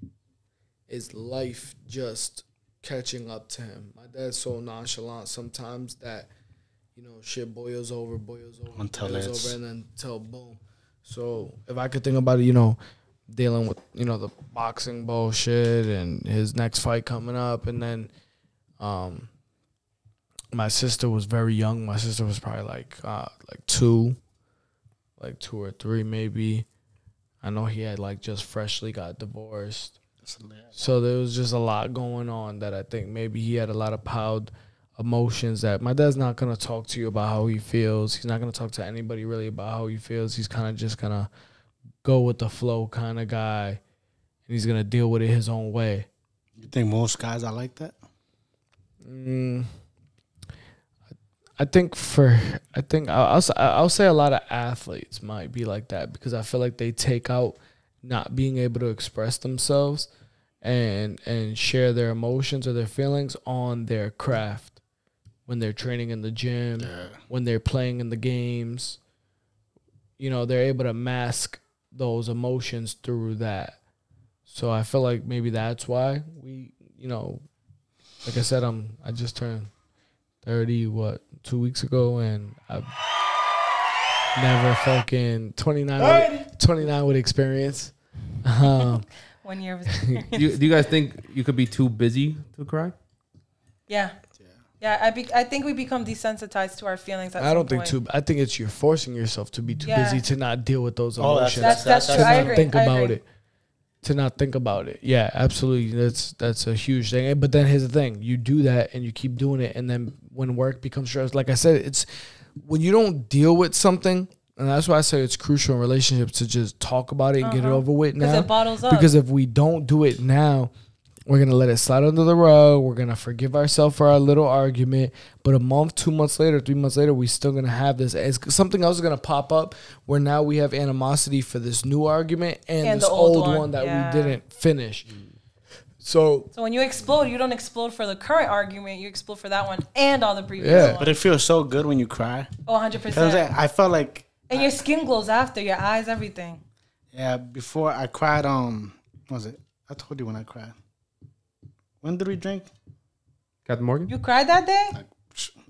is life just catching up to him. My dad's so nonchalant sometimes that you know shit boils over, boils over, Until boils it's- over, and then till boom. So if I could think about it, you know, dealing with you know the boxing bullshit and his next fight coming up, and then um my sister was very young. My sister was probably like uh like two like two or three maybe. I know he had like just freshly got divorced. So there was just a lot going on that I think maybe he had a lot of piled emotions that my dad's not gonna talk to you about how he feels. He's not gonna talk to anybody really about how he feels. He's kind of just gonna go with the flow kind of guy, and he's gonna deal with it his own way. You think most guys are like that? Mm, I think for I think I'll, I'll I'll say a lot of athletes might be like that because I feel like they take out not being able to express themselves and and share their emotions or their feelings on their craft when they're training in the gym, when they're playing in the games. You know, they're able to mask those emotions through that. So I feel like maybe that's why we, you know, like I said, I'm I just turned thirty what two weeks ago, and I've never fucking 29, with, 29 with experience. Um, [laughs] One year of [laughs] experience. You, do you guys think you could be too busy to cry? yeah. Yeah, I, be, I think we become desensitized to our feelings. At I some don't think point. too. I think it's you're forcing yourself to be too Yeah. busy to not deal with those Oh, that's- emotions. That's that's, That's- true. to I not agree. think I about agree. it. To not think about it. Yeah, absolutely. That's that's a huge thing. But then here's the thing: you do that and you keep doing it, and then when work becomes stressed, like I said, it's when you don't deal with something, and that's why I say it's crucial in relationships to just talk about it and get it Uh-huh. over with 'Cause now. it bottles up. Because if we don't do it now, we're gonna let it slide under the rug. We're gonna forgive ourselves for our little argument. But a month, two months later, three months later, we're still gonna have this. It's, something else is gonna pop up where now we have animosity for this new argument and, And this old old, one, one, that yeah. we didn't finish. So So when you explode, you don't explode for the current argument. You explode for that one and all the previous Yeah. ones. But it feels so good when you cry. oh, 100 'Cause I'm saying, percent. I felt like And your skin glows after, your eyes, everything. yeah. Before I cried, um, what was it? I told you when I cried. When did we drink? Captain Morgan? You cried that day?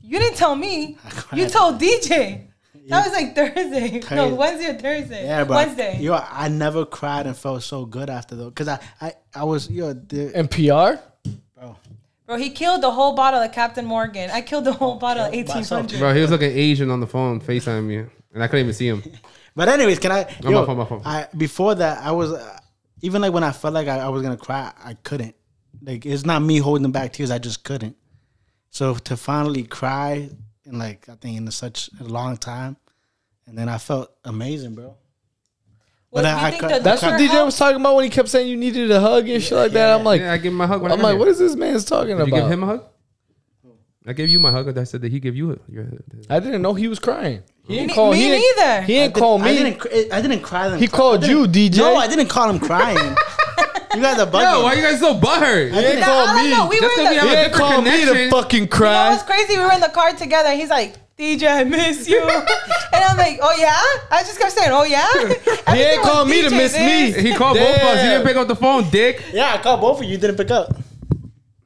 You didn't tell me. cried. You told DJ. That was like Thursday. [laughs] No, Wednesday or Thursday. Yeah, but Wednesday. Yo, I never cried and felt so good after though, cause I, I, I was yo, the, and PR, bro. Bro, he killed the whole bottle of Captain Morgan. I killed the whole bottle of killed 1800. Bro, he was looking Asian on the phone, FaceTime me, and I couldn't even see him. [laughs] But anyways, can I? Oh, my fault, my fault. I before that, I was uh, even like when I felt like I, I was gonna cry, I couldn't. Like it's not me holding back tears, I just couldn't. So to finally cry in like I think in such a long time, and then I felt amazing, bro. What, But you I think cou- the that's what DJ helped? was talking about when he kept saying you needed a hug and shit like that. I'm like, yeah, I give him my hug. I'm like, here. what is this man's talking Did you about? give him a hug? I gave you my hug. I said that he gave you a, your. I didn't know he was crying. He didn't call me he didn't- neither. He didn't did- call I me. didn't. I didn't cry. Then He cry. called you, DJ. No, I didn't call him crying. [laughs] you guys are bugging. Yo, why you guys so butthurt? He didn't call me. know. We Just were 'cause in we the, have He a didn't call me to connection. fucking You know cry. what's crazy? We were in the car together. He's like, DJ, I miss you. [laughs] and I'm like, oh yeah? I just kept saying, oh yeah? [laughs] He ain't call me to miss me. He called both of us. He didn't pick up the phone, dick. Yeah, I called both of you. You didn't pick up.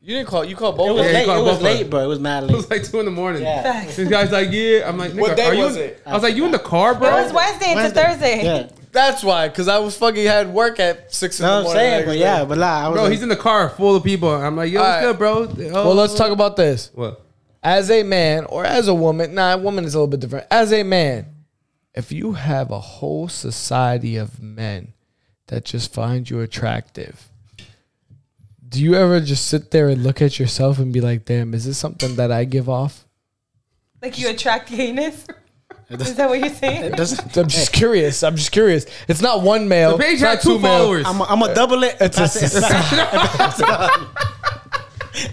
You didn't call. You called It both. was Yeah, late. It was of us. late, bro. It was mad late. It was like two in the morning. Yeah. This guy's like, yeah. I'm like, nigga, What day are you was in- it? I was like, you in the car, bro? It was Wednesday into Wednesday. Thursday. Yeah. That's why, because I was fucking had work at six in No, the I'm morning. saying, but yeah, but like, I was Bro, like, he's in the car full of people. I'm like, yo, what's Alright. good, bro? Oh. Well, let's talk about this. What? As a man or as a woman, nah, woman is a little bit different. As a man, if you have a whole society of men that just find you attractive, do you ever just sit there and look at yourself and be like, damn, is this something that I give off? Like you attract gayness? Is that what you're saying? it doesn't. I'm just curious. I'm just curious. It's not one male. The page it's not had two male. followers. I'm I'm a double it. It's a pass it- society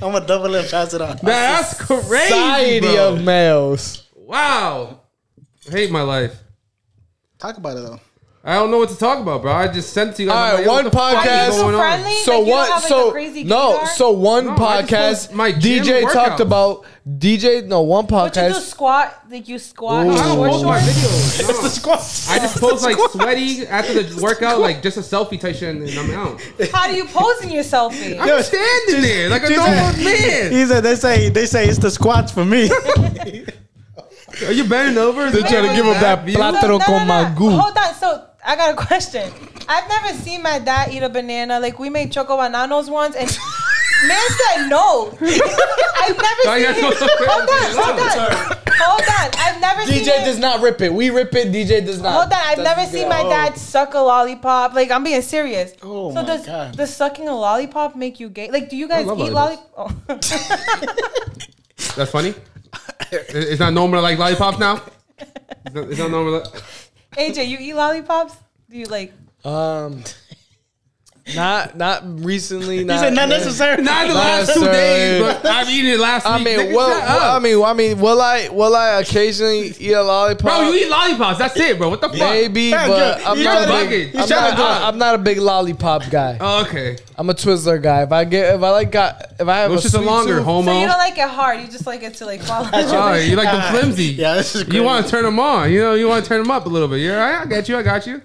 I'm a double it. and Pass it on. That's crazy, society bro. of males. Wow. I hate my life. Talk about it though. I don't know what to talk about, bro. I just sent it to you guys. All like, one what the fuck is podcast- Are so on? So like, what? Don't have, like, so crazy no. So one No, podcast. my gym DJ talked about DJ. No, one But you do squat, like you squat. Ooh. I don't short, post my short. videos. [laughs] It's the No. squad. I just post like sweaty after the workout, like just a selfie type shit, and I'm out. How do you pose in your selfie? I'm standing there like a just- normal man. He said they say they say it's the squats for me. Are you bending over? They're trying to give him that view? Plátano con magú. Hold on. So I got a question. I've never seen my dad eat a banana. Like we made choco bananos once, and [laughs] man said no. [laughs] I've never you seen. guys go- Hold on, hold on, hold on. I've never seen. DJ him- does not rip it. We rip it. DJ does not. Hold on, I've That's never seen my Oh. dad suck a lollipop. Like I'm being serious. Oh so my does God. does sucking a lollipop make you gay? Like, do you guys eat lollipops. lollipop? Oh. That's funny. [laughs] It's not normal to like lollipops now. It's not, it's not normal. to- AJ, you eat lollipops? Do you like? Um, Not not recently. He Not, said not necessary. Not the Not last two days, but I've eaten it last I week. mean, Nigga, well, well. I mean, I mean, will I will I occasionally eat a lollipop? bro, you eat lollipops. That's it, bro. What the fuck? Maybe, Yeah, but. I'm not, a big, I'm, not, to go- I- I'm not a big lollipop guy. Oh, okay. I'm a Twizzler guy. If I get, if I like, got, if I have It's a just a sweet longer tooth- homo. So you don't like it hard. You just like it to like follow. Oh, you like the [laughs] flimsy. Yeah, this is crazy. You want to turn them on. You know, you want to turn them up a little bit. You're right. I got you. I got you.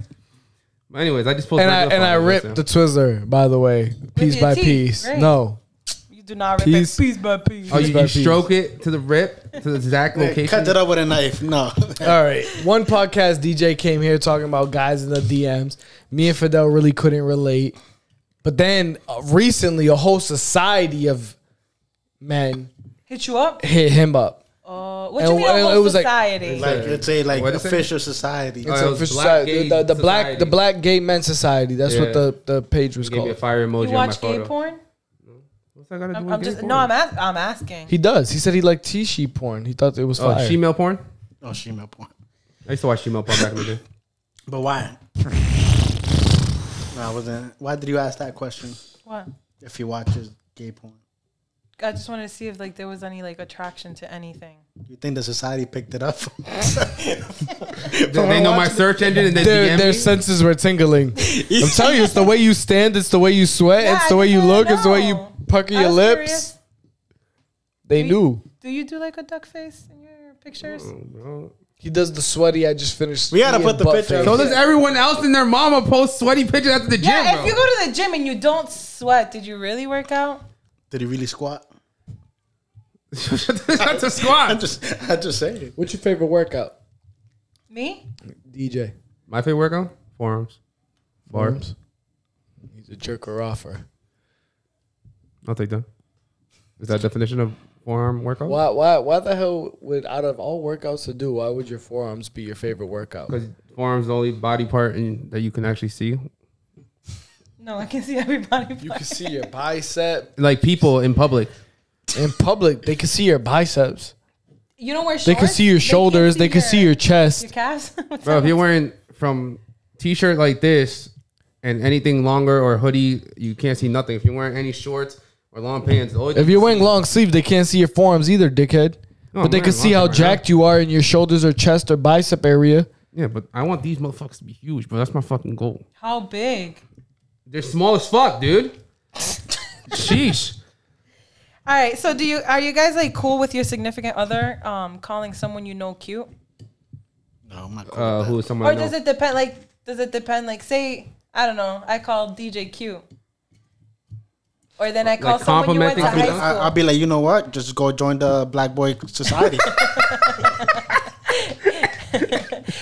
But anyways, I just pulled and I regular and I photos, ripped the. Twizzler. By the way, piece your by teeth. piece. Great. No, You do not rip Piece- it piece by piece. Oh, you, piece by you piece. stroke it to the rip to the exact Hey, location. Cut it up with a knife. No. [laughs] All right. One podcast DJ came here talking about guys in the DMs. Me and Fidel really couldn't relate. But then uh, recently, a whole society of men Hit you up. hit him up. Uh, what And you mean it- it whole was like- society? like it's a like What is it? official society. Oh, it official Black society. Gay the, the black Society. the black gay men society. That's what the, the page was Give me a called. fire emoji you on my watch gay photo. porn? What's that got to do I'm, with I'm gay just porn? no. I'm ask, I'm asking. He does. He said he liked T-she porn. He thought it was Oh, fire. female porn. oh, female porn. I used to watch female porn back in the day. [coughs] But why? [laughs] no, I wasn't. Why did you ask that question? what? If he watches gay porn, I just wanted to see if like there was any like attraction to anything. you think the society picked it up? [laughs] [laughs] They, they know my search engine and they their, DM their me. senses were tingling. [laughs] I'm telling you, it's the way you stand, it's the way you sweat, Yeah, it's I the way you didn't look, it's the way you know. pucker I your was lips. curious. They Do knew. Do you do like a duck face in your pictures? Oh, he does the sweaty. I just finished. We gotta eating put the butt picture face. So does everyone else and their mama post sweaty pictures after the gym, Yeah, bro. if you go to the gym and you don't sweat, did you really work out? Did he really squat? [laughs] That's a I squat. just, I just say it. What's your favorite workout? Me? DJ. My favorite workout? Forearms. Barbs. Mm-hmm. He's a jerker offer. I'll take that. Is that definition of forearm workout? Why? Why? Why the hell would out of all workouts to do, why would your forearms be your favorite workout? Because forearms the only body part in, that you can actually see. No, I can see everybody. You can see your bicep Like people in public. In public. They can see your biceps. You don't wear shorts. They can see your shoulders. They can see your your chest. calves. [laughs] What's Bro, up? if you're wearing from t-shirt like this and anything longer or hoodie, you can't see nothing. If you're wearing any shorts or long pants, all If you're wearing long sleeves, they can't see your forearms either, dickhead. No, but they I'm can see how sleeve right now. jacked you are in your shoulders or chest or bicep area. yeah, but I want these motherfuckers to be huge, bro. That's my fucking goal. How big? They're small as fuck, dude. [laughs] Sheesh. All right. So, do you are you guys like cool with your significant other um calling someone you know cute, No, I'm not cool Uh, with who that. is someone? or I know? does it depend? Like, does it depend? Like, say I don't know. I call DJ cute, or then I call Like someone you went to complimenting high something? school. I'll be like, you know what? Just go join the Black Boy Society. [laughs] [laughs]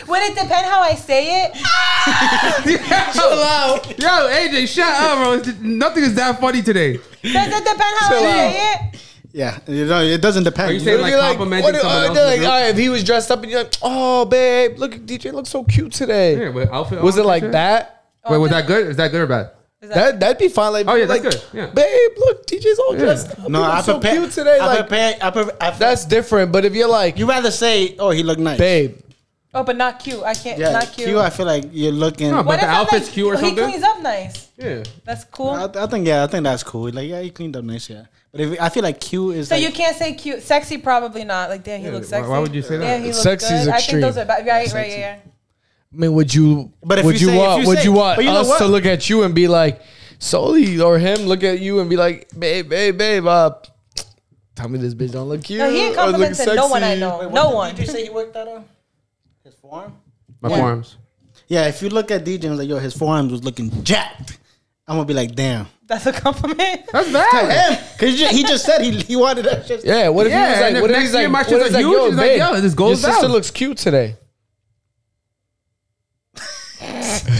Would it depend how I say it? [laughs] Chill out. Yo, AJ, shut up, bro. Nothing is that funny today. Does it depend how Chill I out. say it? yeah, you know, it doesn't depend. Are you You saying know, like You're complimenting what- someone uh, else? they're in the like, all right, if he was dressed up and you're like, oh, babe, look, DJ looks so cute today. Yeah, with outfit Was on it like and shit? that? Wait, was that good? Is that good or bad? Is that, That that'd be fine. Like, Oh, yeah, that's good. Yeah. Babe, look, DJ's all Yeah. dressed up. no, He I looks so prepare cute today. I Like, prepare. I prepare. I, that's different. But if you're like, you rather say, "Oh, he looked nice." babe, oh, but not cute. I can't. Yeah, not cute. cute. I feel like you're looking. No, but the outfit's like, cute or oh, He cleans up nice. Yeah. That's cool. I, I think yeah, I think that's cool. Like yeah, he cleaned up nice. Yeah, but if I feel like cute is So like, you can't say cute, sexy. Probably not. Like damn, he Yeah, looks sexy. why would you say that? Yeah, he looks Sexy's good. I extreme. think those are bad. Right, right, yeah, yeah. I mean, would you? But if would you you, say- if want? you would say- you want but you know us what? to look at you and be like, Soli or him look at you and be like, babe, babe, babe, uh, tell me this bitch don't look cute. No, he ain't or complimenting no one I know. Wait, what no did you say he worked that on his forearm. My Yeah. forearms. Yeah, if you look at DJ and like, yo, his forearms was looking jacked. I'm gonna be like, damn. That's a compliment. That's [laughs] bad. Him, cause he just, said he, he wanted that shit. Yeah, what if Yeah, he was like, if what if next he's like, year my what shit's if he's like like, huge, yo, he's like, babe, yo, this your goes sister down. looks cute today. [laughs]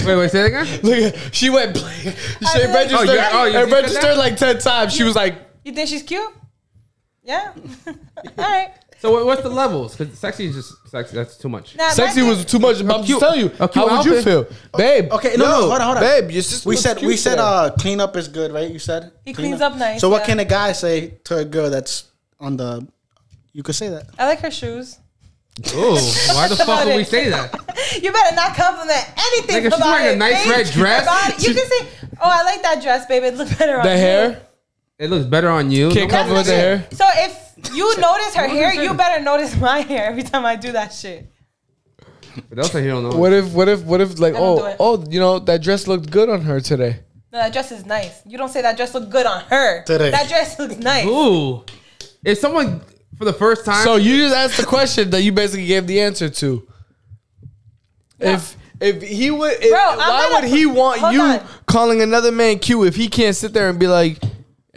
Wait, wait, say that again? [laughs] Look, at, she went. She I- registered, Oh, you- oh, you and just registered like ten times. She was like, You think she's cute? Yeah. All right. So what's the levels? Because sexy is just sexy. That's too much. Now, "Sexy was too much." But I'm cute- just telling you, a cute how would you feel, babe? Okay, no, no, hold on, hold on. babe. Your sister We looks said cute we said today. uh clean up is good, right? You said He Clean cleans up nice, So what yeah. can a guy say to a girl that's on the? You could say that. I like her shoes. Oh, why the [laughs] fuck about would we say that? [laughs] You better not compliment anything Nigga, she's about wearing a it, nice babe. red dress. About it. You can say Oh, I like that dress, babe. It looks better on The you. hair It looks better on you. can't No, compliment the hair. So if you [laughs] notice her hair, you better notice my hair every time I do that shit. but they'll say he don't know. What if what if what if like I don't oh, do oh it. oh you know that dress looked good on her today. No, that dress is nice. You don't say that dress looked good on her. Today. That dress looks nice. Ooh, if someone for the first time, So you just asked the question that you basically gave the answer to. If if he would, if, Bro, I'm why not would a- he want hold you on. calling another man cute if he can't sit there and be like,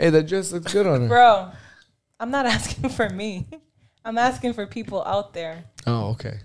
"Hey, that dress looks good on her." Bro, I'm not asking for me. I'm asking for people out there. Oh, okay.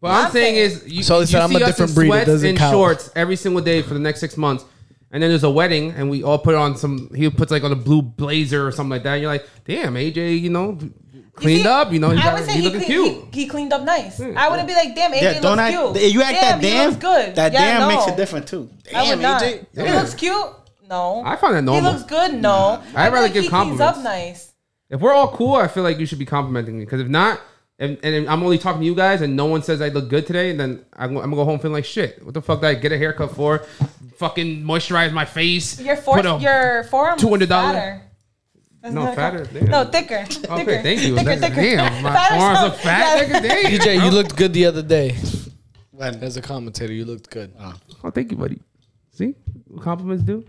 What I'm I'm saying saying- is, you, So he you said, "I'm see a us different in breed, it sweats doesn't and count." shorts every single day for the next six months, and then there's a wedding, and we all put on some. He puts like on a blue blazer or something like that. And you're like, damn, AJ, you know, You cleaned see, up. You know, he, I got, would say he he, looking clean, cute. he, he cleaned up nice. Yeah. I wouldn't be like, damn, AJ Yeah, looks don't act. cute. You act that he damn. looks good. That Yeah, damn makes it different too. I would not. AJ. He looks cute. No. I find that normal. he normal. looks good. No. I'd I rather like give he cleans up nice. If we're all cool, I feel like you should be complimenting me. Because if not, and, and I'm only talking to you guys, and no one says I look good today, and then I'm, I'm gonna go home feeling like shit. What the fuck did I get a haircut for? Fucking moisturize my face. Your for, put a- your forearm $200 No, fatter, damn. No, thicker. Okay, thicker. thank you. Thicker, That's- thicker. Damn, my Fatter forearms sound- look fat. yeah. Damn. DJ, you looked good the other day When- as a commentator. You looked good. Oh, oh thank you, buddy. See what compliments do?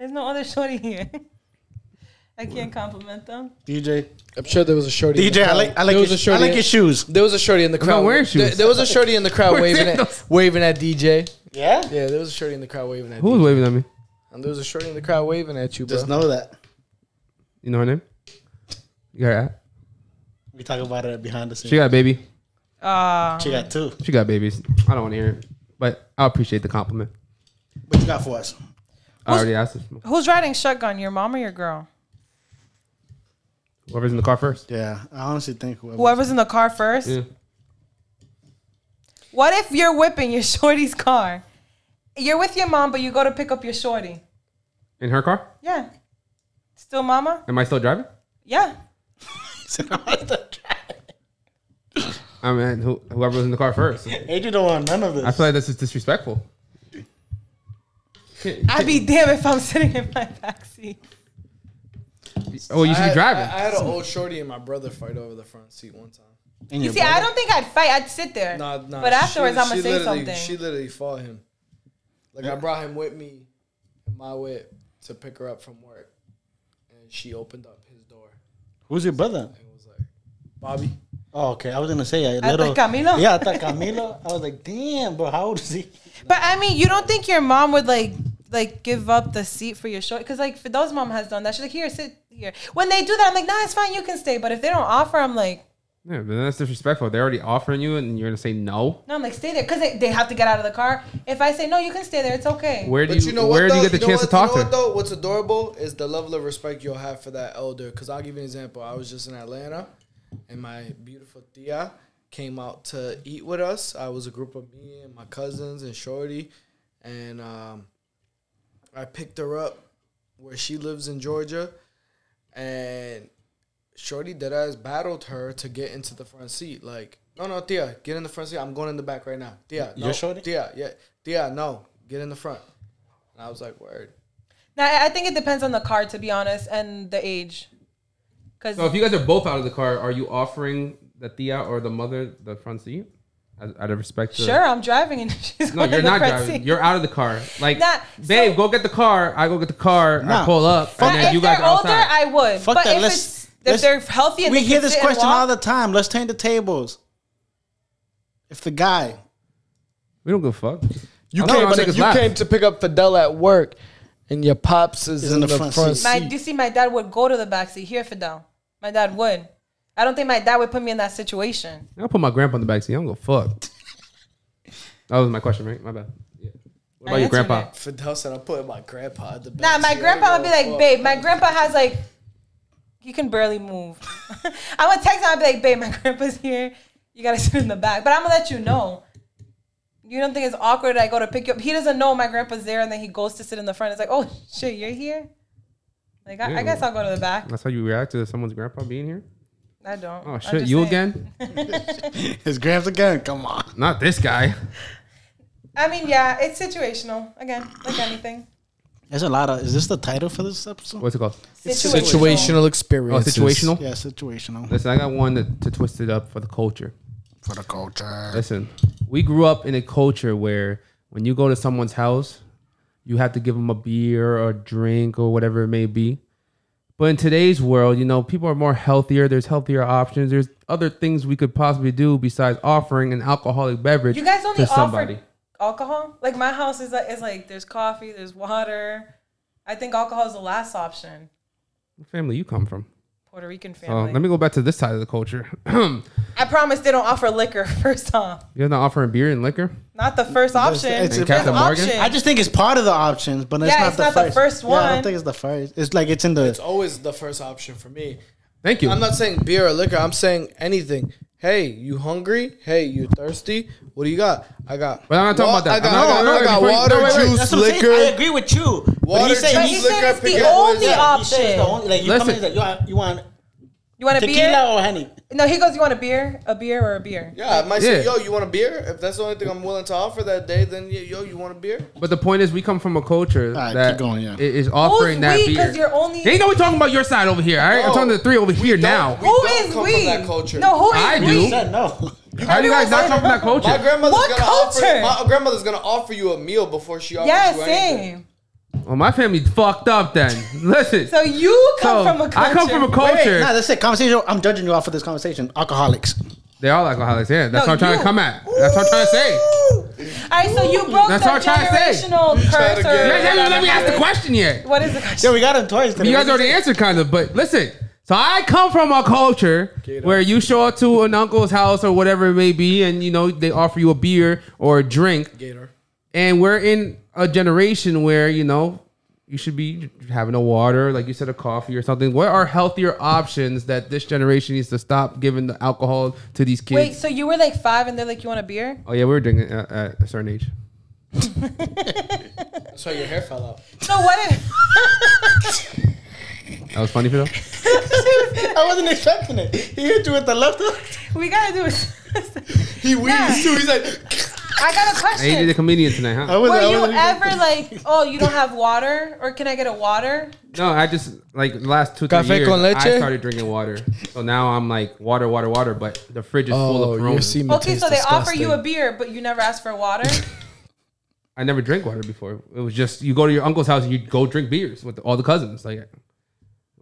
There's no other shorty here. I can't compliment them. DJ. I'm sure there was a shorty. in the DJ, I crowd. like I like there was your, a shorty. I like your shoes. there was a shorty in the crowd. wearing shoes. there was a shorty in the crowd [laughs] waving at waving at DJ. Yeah. Yeah, there was a shorty in the crowd waving at Who was DJ. waving at me? And there was a shorty in the crowd waving at you, bro. Just know that. You know her name? You got her? We talk about it behind the scenes. She got a baby. Uh, She got two. She got babies. I don't want to hear it, but I appreciate the compliment. What you got for us? I already asked this. who's riding shotgun? Your mom or your girl? Whoever's in the car first. Yeah, I honestly think whoever. Whoever's in the car first. Yeah. What if you're whipping your [laughs] shorty's car? You're with your mom, but you go to pick up your shorty. In her car? Yeah. Still mama? Am I still driving? Yeah. [laughs] I mean, who, whoever was in the car first. [laughs] Adrian don't want none of this. I feel like this is disrespectful. [laughs] I'd be damn if I'm sitting in my backseat. Oh, you should I, be driving. I, I had an old shorty and my brother fight over the front seat one time. And You your see, I brother? don't think I'd fight. I'd sit there. Nah, nah. But afterwards, she- I'm gonna say literally- something. She literally fought him. Like I brought him with me in my whip to pick her up from work, and she opened up his door Who's your brother? and was like, "Bobby." Oh, okay. I was gonna say a I little. thought Camilo. Yeah, I thought Camilo. I was like, damn, bro, how old is he? But I mean, you don't think your mom would like like give up the seat for your short? Because like Fidel's mom has done that. She's like, here, sit here. When they do that, I'm like, nah, it's fine, you can stay. But if they don't offer, I'm like, yeah, but then that's disrespectful. They're already offering you, and you're gonna say no. no, I'm like, stay there because they, they have to get out of the car. If I say no, you can stay there. It's okay. Where do But you, you know where what? do you get the know chance to talk you know to? What, though? What's adorable is the level of respect you'll have for that elder. Because I'll give you an example. I was just in Atlanta, and my beautiful tia came out to eat with us. I was a group of me and my cousins and Shorty, and um, I picked her up where she lives in Georgia, and Shorty deadass battled her to get into the front seat. Like, no, no, Tia, get in the front seat. I'm going in the back right now. Tia, no, Your shorty? Tia, yeah, Tia, no, get in the front. And I was like, word. Now I I think it depends on the car, to be honest, and the age. Because So if you guys are both out of the car, are you offering the tia or the mother the front seat? Out out of respect to sure, I'm driving and [laughs] she's No, you're in the not front driving. seat. You're out of the car. Like, Nah, babe, so- go get the car. I go get the car. I pull up, fuck and then if you guys they're are older, outside. I would. Fuck but that, if let's- it's if let's- they're healthy and We they hear this question walk- all the time. Let's turn the tables. If the guy, we don't give a fuck. You came, say my to, you laugh. came to pick up Fidel at work, and your pops is, in, the, front, seat. My, you see, my dad would go to the back seat. here, Fidel. My dad would. I don't think my dad would put me in that situation. I'll put my grandpa in the backseat. I don't go fuck. [laughs] That was my question, right? My bad. Yeah. What I about your answered grandpa? it. Fidel said, "I'm putting my grandpa at the back." Nah, my seat. grandpa would be like, give a babe, my grandpa has like, he can barely move. [laughs] I would text him, I'd be like, babe, my grandpa's here. You gotta sit in the back. But I'm gonna let you know. You don't think it's awkward that I go to pick you up? He doesn't know my grandpa's there and then he goes to sit in the front. It's like, oh shit, you're here? Like, I, I guess I'll go to the back. That's how you react to someone's grandpa being here? I don't. Oh shit, just you saying. again? [laughs] his gramps again. Come on. Not this guy. I mean, yeah, it's situational. Again, like anything. There's a lot of. Is this the title for this episode? What's it called? Situational experience. Oh, situational. Yeah, situational Listen, I got one to, to twist it up for the culture. for the culture. Listen, we grew up in a culture where when you go to someone's house, you have to give them a beer or a drink or whatever it may be. But in today's world, you know, people are more healthier. There's healthier options. There's other things we could possibly do besides offering an alcoholic beverage You guys only to somebody. offer alcohol? Like my house is like is like there's coffee, there's water. I think alcohol is the last option. What family you come from? Puerto Rican So family. let me go back to this side of the culture. [clears throat] I promise they don't offer liquor [laughs] first off. guys not offering beer and liquor? Not the first option. it's- And There's Captain Morgan? options. I just think it's part of the options, but it's Yeah, not it's the not the first. one. Yeah, I don't think it's the first. It's like it's in the. It's always the first option for me. Thank you. I'm not saying beer or liquor. I'm saying anything. Hey, you hungry? Hey, you thirsty? What do you got? I got. But I'm not talking wa- about that. I got, I'm I got, no, I got before water, no, wait, wait. juice, That's what I'm saying. liquor. I agree with you. but Water, he said But juice, he he, said liquor, it's the it up. What is only that? he said it's the only. Like you Listen. come in, like you want you want You want a beer? tequila or honey. No, he goes, You want a beer? A beer or a beer? Yeah, I might say, Yeah. yo, you want a beer? If that's the only thing I'm willing to offer that day, then yeah, yo, you want a beer? But the point is, we come from a culture right, that keep going, yeah. i- is offering Who's that we? beer. Because you're only. Ain't no we talking about your side over here. All right, I'm No. talking to the three over here don't. now. We Who don't is come from we? that culture. No, who is I we? do. He said no. How you guys not come from that culture? My grandmother's What gonna culture? offer. My grandmother's gonna offer you a meal before she offers Yeah, you anything. same. Well, my family fucked up then. Listen, So you come so from a culture. I come from a culture. wait, nah, that's it. Conversation. I'm judging you off of this conversation. Alcoholics. They're all alcoholics. Yeah, that's No, what I'm trying you. to come at. That's what I'm trying to say. All right, so you broke That's the what I'm trying to say. generational curse. or Yeah, yeah, yeah, let me ask the question yet. What is the question? Yeah, we got him twice. You guys already answered kind of, but listen. So I come from a culture where you show up to an uncle's house or whatever it may be, and you know they offer you a beer or a drink, Gator. and we're in a generation where you know you should be having a water, like you said, a coffee or something. What are healthier options that this generation needs to stop giving the alcohol to these kids? Wait, so you were like five and they're like, you want a beer? oh yeah, we were drinking at, at a certain age. [laughs] That's why your hair fell out. So what if. That was funny for them. [laughs] I wasn't expecting it. He hit you with the left hook. we gotta do it. He wheezed too. He's like, I got a Hey, you did question. a comedian tonight, I huh? wasn't, Were I you ever like, oh, you don't have water? Or can I get a water? No, I just like the last two three Café years, con leche? I started drinking water. So now I'm like water, water, water. But the fridge is full oh, of your Coronas. semen Okay, so they tastes offer you a beer, but you never ask for water? [laughs] I never drank water before. It was just you go to your uncle's house and you go drink beers with all the cousins. Like,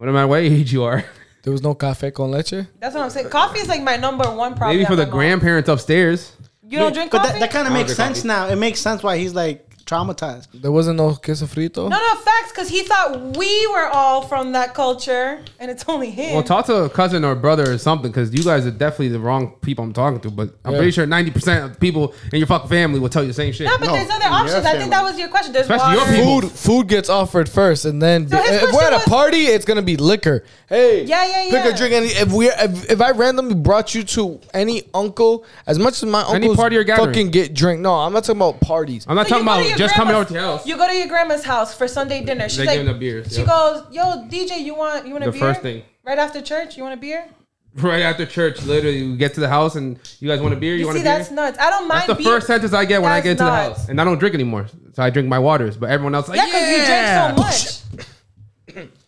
no matter what [laughs] age you are, There was no café con leche. That's what I'm saying. Coffee is like my number one problem. maybe for at the my mom. grandparents upstairs. You don't drink But coffee? that, that kind of makes sense coffee. now. It makes sense why he's like traumatized. There wasn't no queso frito. no, no, facts, because he thought we were all from that culture, and it's only him. Well, talk to a cousin or brother or something because you guys are definitely the wrong people I'm talking to. But I'm Yeah. pretty sure 90 percent of people in your fucking family will tell you the same shit. no, but No, there's other options. I think that was your question. There's Especially your water. people. Food, food gets offered first, and then So his if we're at a party, it's gonna be liquor. Hey, Yeah, yeah, yeah. Pick a drink. And if we, if, if I randomly brought you to any uncle, as much as my Any party or gathering. fucking get drink. No, I'm not talking about parties. I'm not So talking you go to about your just coming over grandma's- to your house. You go to your grandma's house for Sunday dinner. She's They like, give them the beers, she yeah. goes, "Yo, DJ, you want you want a The beer?" first thing. right after church, you want a beer? [laughs] right after church, literally, you get to the house and you guys want a beer. You, You, want see, a beer? that's nuts. I don't mind. That's the beer. first sentence I get when I get into the house, and I don't drink anymore. So I drink my waters, but everyone else like Yeah, because yeah, you drink so much. [coughs]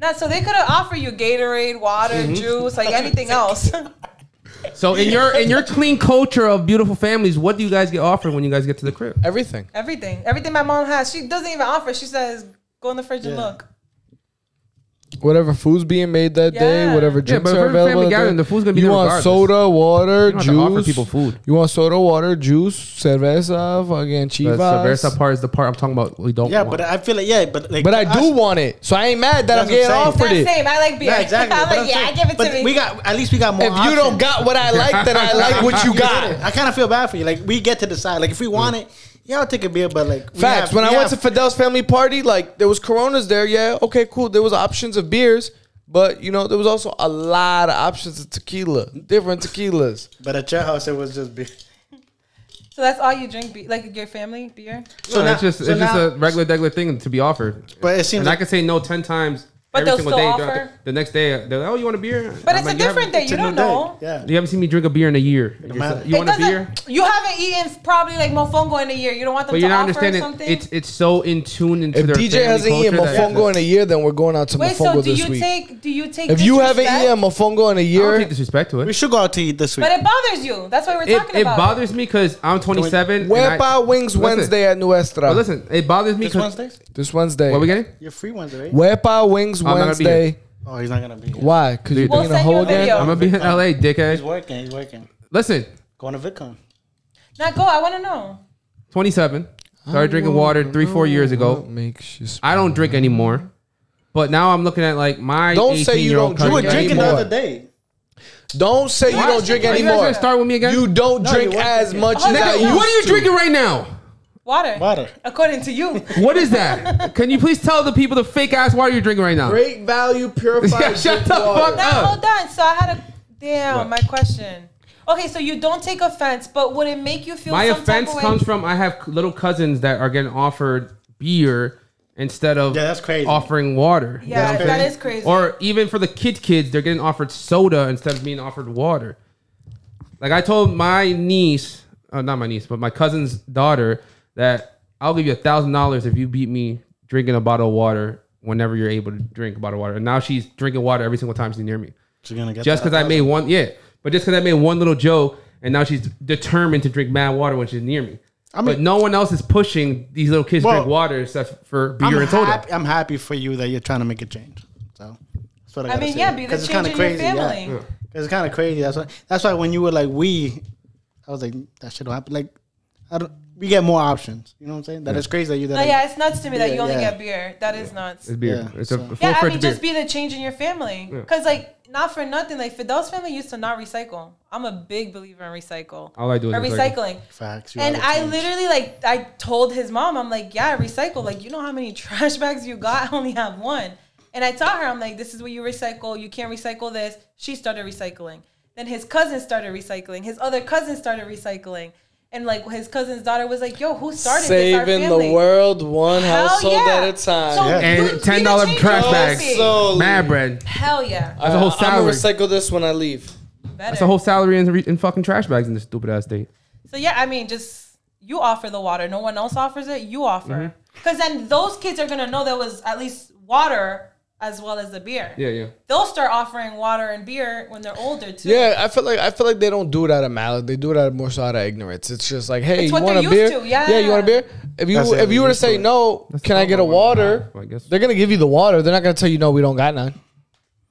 Now, so they could have offered you Gatorade, water, Mm-hmm. juice, like anything [laughs] else. [laughs] So in your in your clean culture of beautiful families, what do you guys get offered when you guys get to the crib? Everything. everything, everything my mom has, she doesn't even offer. She says, "Go in the fridge and Yeah. look." Whatever food's being made that day, whatever Yeah, drinks but are available. family that gathering, day. the food's gonna be You want regardless. soda, water, You don't to offer juice. people food. You want soda, water, juice, cerveza, fucking The chivas. cerveza part is the part I'm talking about. We don't. Yeah, want. but I feel like yeah, but like But I us- do want it, so I ain't mad that I'm getting I'm saying. offered it. same. I like beer. Yeah, exactly. [laughs] I'm But like, yeah, saying- give it but to me. We got at least we got more. If you don't got what I like, then I like [laughs] what you got. I kind of feel bad for you. Like we get to decide. Like if we want mm. it, yeah, I'll take a beer. But like Facts. have- when I we went to Fidel's family party, like there was Coronas there. Yeah, okay, cool. There was options of beers, but you know there was also a lot of options of tequila, different tequilas. but at your house it was just beer. so that's all you drink, be- like your family beer. No, now- it's just so it's just a regular regular thing to be offered. But it seems and I like can say no ten times But every they'll single still day. they're- offer? The next day, they're like, "Oh, you want a beer?" But I'm it's like, a different day. You don't day. know. Yeah. You haven't seen me drink a beer in a year. matter. You want a beer? You haven't eaten probably like mofongo in a year. You don't want them But to you're not offer understanding. something. It's it's so in tune into If their DJ hasn't eaten culture mofongo in a year, then we're going out to Wait, mofongo so do this you week. take? Do you take? if you haven't disrespect? eaten mofongo in a I don't year, take disrespect to it. We should go out to eat this week. But it bothers you. That's why we're It, talking it about. It bothers me because I'm 27. and I- Wepa Wings Wednesday at Nuestra. Listen, it bothers me this because this Wednesday. what we getting? You're free Wednesday, right? Wepa Wings I'm not gonna be Wednesday. Oh, he's not gonna be. Here. Why? Because you're We'll being a send you a again? video. I'm gonna be in LA, Dickhead. He's dickhead. working. He's working. Listen, Going to VidCon. Now go. I want to know. 27. Started drinking water three, four years ago. Makes you I don't drink anymore. But now I'm looking at like my Don't say 18 you year old don't You were drink drinking the anymore. other day. Don't say you don't drink Are Are you guys anymore. gonna start with me again? You don't No, drink you weren't as drinking. much Oh, as I used what are you to. drinking right now? Water. Water. According to you. [laughs] What is that? Can you please tell the people the fake ass water you're drinking right now? Great value purified. [laughs] Yeah, shut the water. fuck Now up. hold on. So I had a damn What? my question. Okay, so you don't take offense, but would it make you feel My some offense type of way? comes from I have little cousins that are getting offered beer instead of Yeah, that's crazy. offering water. You know Yeah, what I'm that saying? is crazy. Or even for the kid kids, they're getting offered soda instead of being offered water. Like I told my niece, uh, not my niece, but my cousin's daughter, that I'll give you a thousand dollars if you beat me drinking a bottle of water whenever you're able to drink a bottle of water. And now she's drinking water every single time she's near me. She's gonna get Just because I made one, yeah, but just because I made one little joke, and now she's determined to drink mad water when she's near me. I mean- but no one else is pushing these little kids to Well, drink water except for beer I'm and soda. happy, I'm happy for you that you're trying to make a change. So that's what I, I gotta mean, say. yeah, be the 'Cause it's change kinda in your crazy, yeah. family. Yeah. 'Cause It's kind of crazy. That's why. That's why when you were like we, I was like that shit don't happen. Like I don't. We get more options. You know what I'm saying? That is crazy that you. That oh, No, yeah, it's nuts to me that you only yeah. get beer. That is nuts. It's beer. Yeah, it's so- a full Yeah, I fledged mean, beer. just be the change in your family. Yeah. Because, like, not for nothing, like, Fidel's family used to not recycle. I'm a big believer in recycle. All I do is or recycling. facts. And I change. literally, like, I told his mom, I'm like, yeah, recycle. Like, you know how many [laughs] trash bags you got? I only have one. And I taught her, I'm like, this is what you recycle. You can't recycle this. She started recycling. Then his cousin started recycling. His other cousin started recycling. And, like, his cousin's daughter was like, yo, who started this? Our Saving the world one Hell household yeah. at a time. So Yeah. And you- be the $10 trash bags. So- Mad bread. Hell yeah. That's a whole I'm salary. gonna recycle this when I leave. Better. That's a whole salary in, in fucking trash bags in this stupid ass state. So yeah, I mean, just you offer the water. No one else offers it. You offer, Mm-hmm. because then those kids are gonna know there was at least water as well as the beer. Yeah, yeah. They'll start offering water and beer when they're older too. Yeah, I feel like I feel like they don't do it out of malice. They do it out of more so out of ignorance. It's just like, hey, It's you what want a they're beer? used to, yeah. yeah, you want a beer? If you That's if you were to say it. no, That's can I get a problem. water? I guess. They're gonna give you the water. They're not gonna tell you no, we don't got none.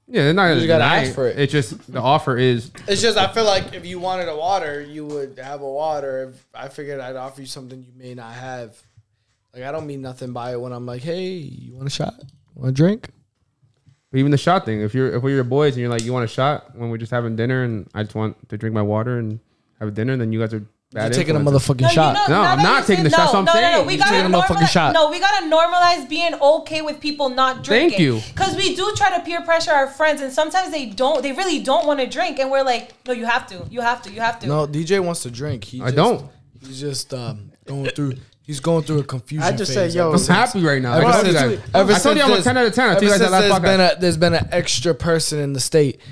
Yeah, they're not gonna just gotta ask it. for it. It's just the offer is It's just I feel like if you wanted a water, you would have a water. If I figured I'd offer you something you may not have. Like I don't mean nothing by it when I'm like, hey, you want a shot? Want a drink? But even the shot thing. If you're if we're your boys and you're like, you want a shot when we're just having dinner and I just want to drink my water and have a dinner, then you guys are bad. You're taking a motherfucking No, you shot. know- No, I'm not taking say- the shots, No, I'm no, no, no. We gotta taking a motherfucking normalize. shot. No, we gotta normalize being okay with people not drinking. Thank you. Because we do try to peer pressure our friends, and sometimes they don't. They really don't want to drink, and we're like, no, you have to. You have to. You have to. No, DJ wants to drink. He I just, don't. He's just um, going through. He's going through a confusion. I just phase said, yo, I'm happy right now. I Ever told you since, ever I told you I'm a 10 out of 10. I told ever you guys that last there's been a there's been an extra person in the state. [laughs]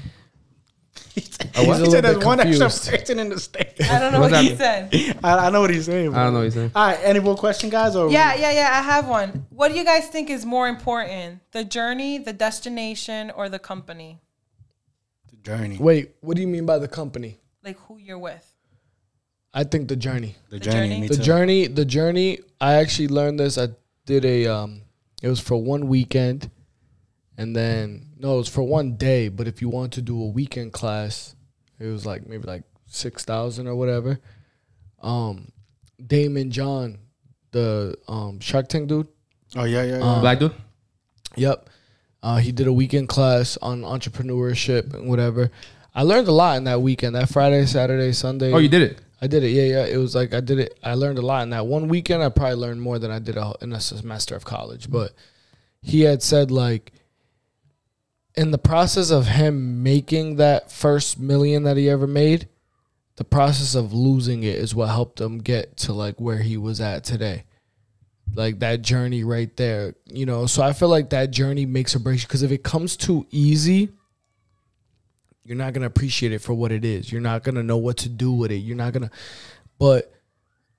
He said a little there's bit one extra person in the state. I don't know What's what he that said. I, I know what he's saying. I don't know what he's saying. All right, any more question, guys? Or Yeah, yeah, yeah. I have one. What do you guys think is more important, the journey, the destination, or the company? the journey. Wait, what do you mean by the company? Like who you're with? I think the journey. The, The journey. journey? Me The too. journey, the journey. I actually learned this. I did a um, it was for one weekend, and then no, it was for one day. But if you want to do a weekend class, it was like maybe like six thousand or whatever. Um, Daymond John, the um Shark Tank dude. Oh yeah, yeah. yeah. Um, Black dude? Yep. Uh, he did a weekend class on entrepreneurship and whatever. I learned a lot in that weekend. That Friday, Saturday, Sunday. Oh, you did it. I did it. Yeah, yeah. It was like I did it. I learned a lot in that one weekend. I probably learned more than I did a, in a semester of college. Mm-hmm. But he had said like, in the process of him making that first million that he ever made, the process of losing it is what helped him get to like where he was at today. like that journey right there. You know, so I feel like that journey makes or breaks. Because if it comes too easy, you're not gonna appreciate it for what it is. You're not gonna know what to do with it. You're not gonna. But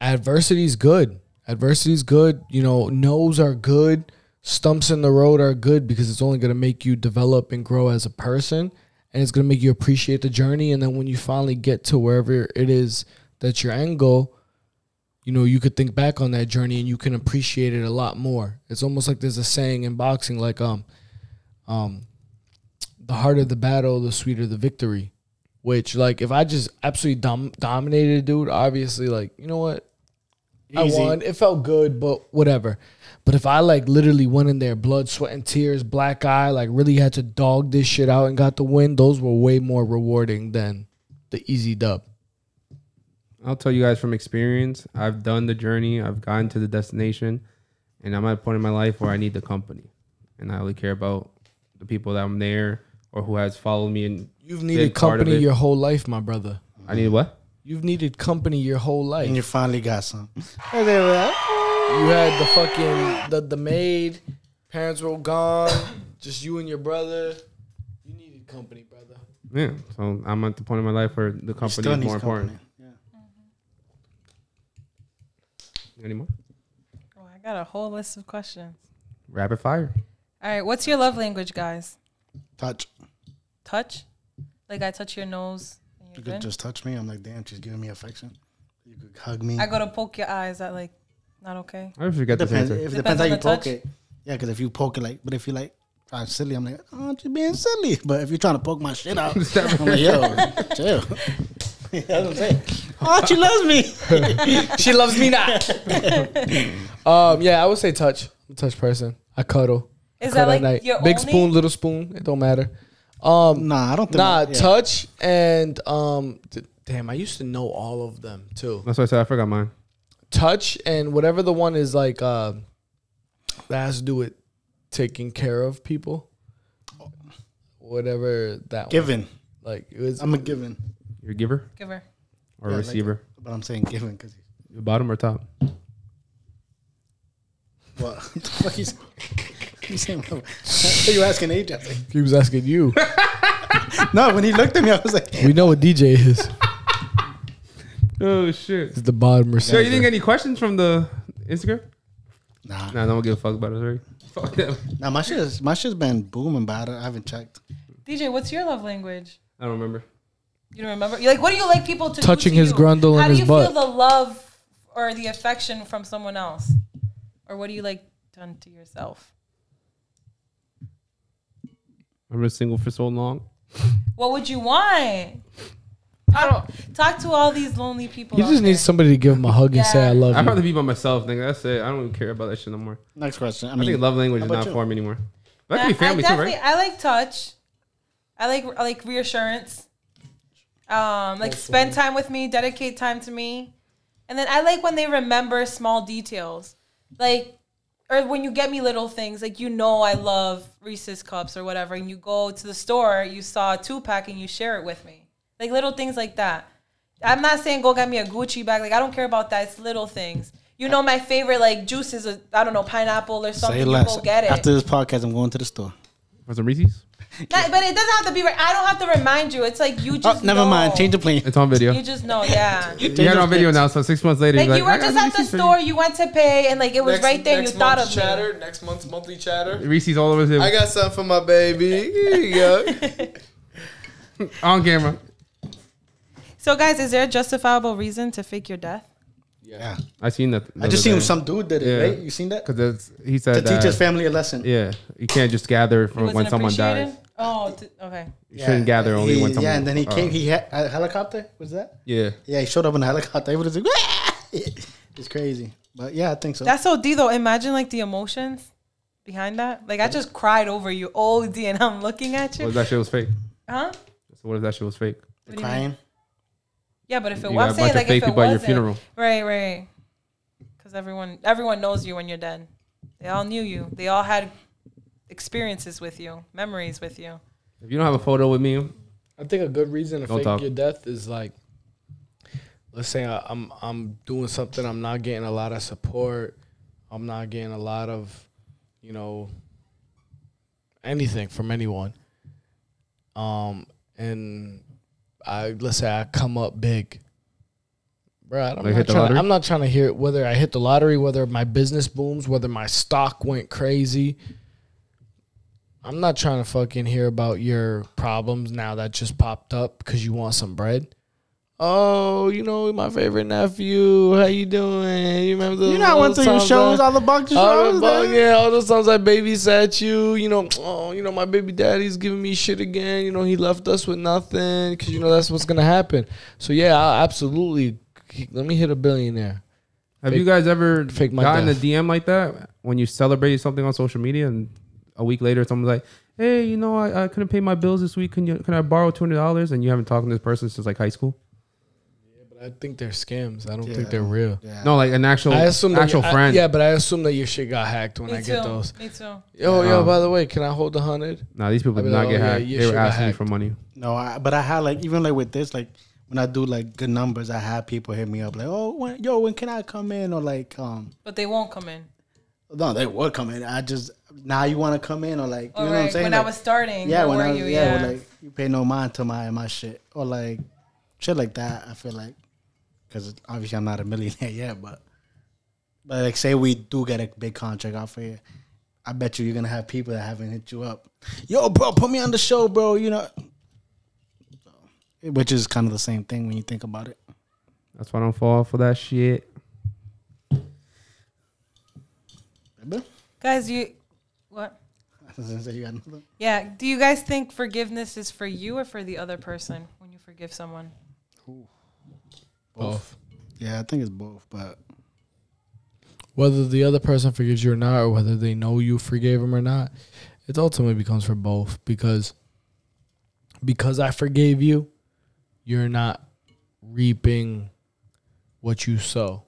adversity is good. Adversity is good. You know, no's are good. Stumps in the road are good because it's only gonna make you develop and grow as a person, and it's gonna make you appreciate the journey. And then when you finally get to wherever it is that's your end goal, you know, you could think back on that journey and you can appreciate it a lot more. It's almost like there's a saying in boxing, like um, um, the harder the battle, the sweeter the victory. Which, like, if I just absolutely dom- dominated a dude, obviously, like, you know what, Easy. I won. It felt good, but whatever. But if I like literally went in there, blood, sweat, and tears, black eye, like really had to dog this shit out and got the win, those were way more rewarding than the easy dub. I'll tell you guys from experience. I've done the journey. I've gotten to the destination, and I'm at a point in my life where I need the company, and I only care about the people that I'm there or who has followed me. And You've needed company your whole life, my brother. I need what? You've needed company your whole life. And you finally got some. [laughs] You had the fucking the the maid, parents were gone, just you and your brother. You needed company, brother. Yeah. So I'm at the point in my life where the company is needs more important. company. Yeah. Anymore? Oh, I got a whole list of questions. Rapid fire. All right, what's your love language, guys? Touch. Touch? Like I touch your nose and You you're could good? just touch me. I'm like, damn, she's giving me affection. You could hug me. I go to poke your eyes. That like not okay? I always forget this depends. answer. If it Depends depends how you poke touch. it. Yeah, because if you poke it like, but if you like trying silly, I'm like, oh, you're being silly. [laughs] But if you're trying to poke my shit out, [laughs] I'm like, yo, chill. [laughs] That's what I'm saying. Oh, she loves me. she loves me not. um, yeah, I would say touch. I'm a touch person. I cuddle. Is that like night. your big only? spoon, little spoon? It don't matter. Um, Nah, I don't think. nah, yeah. touch and um, d- damn, I used to know all of them too. That's why I said I forgot mine. touch and whatever the one is like uh that has to do with taking care of people whatever that one. Given. like it was I'm a given. You're a giver Give her. or Yeah, a like- receiver? But I'm saying given because Your bottom or top? what? [laughs] what the you saying? Oh. [laughs] You saying what? So you asking AJ? I was like, he was asking you [laughs] no, when he looked at me, I was like, we know what dj is [laughs] Oh shit. it's the bottom So receiver you didn't get any questions from the Instagram? nah, Nah, no one give a fuck about it. Sorry. Fuck them. nah. My shit's my shit's been booming, but I, I haven't checked. DJ, what's your love language? I don't remember. You don't remember? You like what do you like people to do Touching to his you? grundle How in do his you butt. feel the love or the affection from someone else? Or what do you like done to yourself? I've been single for so long. What would you want? Talk, talk to all these lonely people. he out just there. needs somebody to give him a hug and say Yeah. i love you. I'd you rather be by myself, nigga. That's it. I don't even care about that shit no more. Next question. I I mean, think love language is not you? for me anymore. That Yeah, could be family I too, right? I like touch. I like I like reassurance. Um, like spend time with me, dedicate time to me, and then I like when they remember small details, like or when you get me little things, like you know I love Reese's cups or whatever, and you go to the store, you saw a two pack and you share it with me, like little things like that. I'm not saying go get me a Gucci bag, like I don't care about that. It's little things. You know my favorite like juice is a I don't know pineapple or something. say You less. go get it. After this podcast, I'm going to the store. For some Reese's? Not- but it doesn't have to be right. I don't have to remind you. It's like you Oh, just. never know. mind. Change the plane. It's on video. You just know, yeah. You got it on video now, so six months later, like you're were I just at the Reese's for you. store, you went to pay, and like it was right there. You thought of me. chatter next month's monthly chatter Reese's all over the i got something for my baby here you go on camera. [laughs] So, guys, is there a justifiable reason to fake your death? Yeah. I seen that. I just seen some dude did it, Yeah. right? You seen that? because he said To said teach his family a lesson. Yeah, you can't just gather It for when someone dies. Oh, t- okay. You shouldn't gather only He- when someone. Yeah, and then he uh, came. He had a helicopter. Was that? Yeah, Yeah, he showed up in a helicopter. Everybody's like, [laughs] it's crazy. But yeah, I think so. That's so D though. Imagine like the emotions behind that. Like I just cried over you, OD, and I'm looking at you. what you. if that shit was fake? Huh? So what if that shit was fake? What do you mean? crying. Yeah, but if it You was, got a I'm saying like fake if it people your wasn't, funeral. right, right. Because everyone, everyone knows you when you're dead. They all knew you. They all had experiences with you, memories with you. If you don't have a photo with me, I think a good reason to Don't fake talk. your death is like, let's say I, I'm I'm doing something, I'm not getting a lot of support, I'm not getting a lot of, you know, anything from anyone. Um, and I let's say I come up big, bro. I'm, Like not trying? I'm not trying to hear whether I hit the lottery, whether my business booms, whether my stock went crazy. I'm not trying to fucking hear about your problems now that just popped up because you want some bread. Oh, you know my favorite nephew. How you doing? You remember the You know, I went to your shows, I- all the boxing all shows. the, bu- eh? yeah, all those times I babysat you. You know, oh, you know my baby daddy's giving me shit again. You know he left us with nothing because you know that's what's gonna happen. So yeah, I absolutely. Let me hit a billionaire. Have Fake- you guys ever fake my gotten death. a DM like that when you celebrate something on social media and a week later someone's like, "Hey, you know, I, I couldn't pay my bills this week. Can you can I borrow two hundred dollars?" And you haven't talked to this person since like high school. But I think they're scams. I don't Yeah. think they're real. Yeah. No, like an actual I assume that actual I- friend. yeah, but I assume that your shit got hacked when Me I too. get those. Me too. Yo, yo, Um, by the way, can I hold the hundred? Nah, these people did be not like, get oh, yeah, hacked. they were asking me hacked. for money. No, I, but I had like even like with this, like when I do like good numbers, I have people hit me up like, "Oh, when, yo, when can I come in?" Or like, um, But they won't come in. no, they would come in. I just now you want to come in or like, you Or know what I'm saying? when I was starting, yeah, when were I you? yeah, Yeah. well, like you pay no mind to my my shit or like shit like that. I feel like because obviously I'm not a millionaire [laughs] yet, but but like say we do get a big contract off here. I bet you you're gonna have people that haven't hit you up. Yo, bro, put me on the show, bro. You know, which is kind of the same thing when you think about it. That's why I don't fall for that shit. Remember? Guys, you what? [laughs] I was gonna say you got another- Yeah. Do you guys think forgiveness is for you or for the other person when you forgive someone? Both. Yeah, I think it's both, but Whether the other person forgives you or not, or whether they know you forgave them or not, it ultimately becomes for both because because I forgave you, you're not reaping what you sow.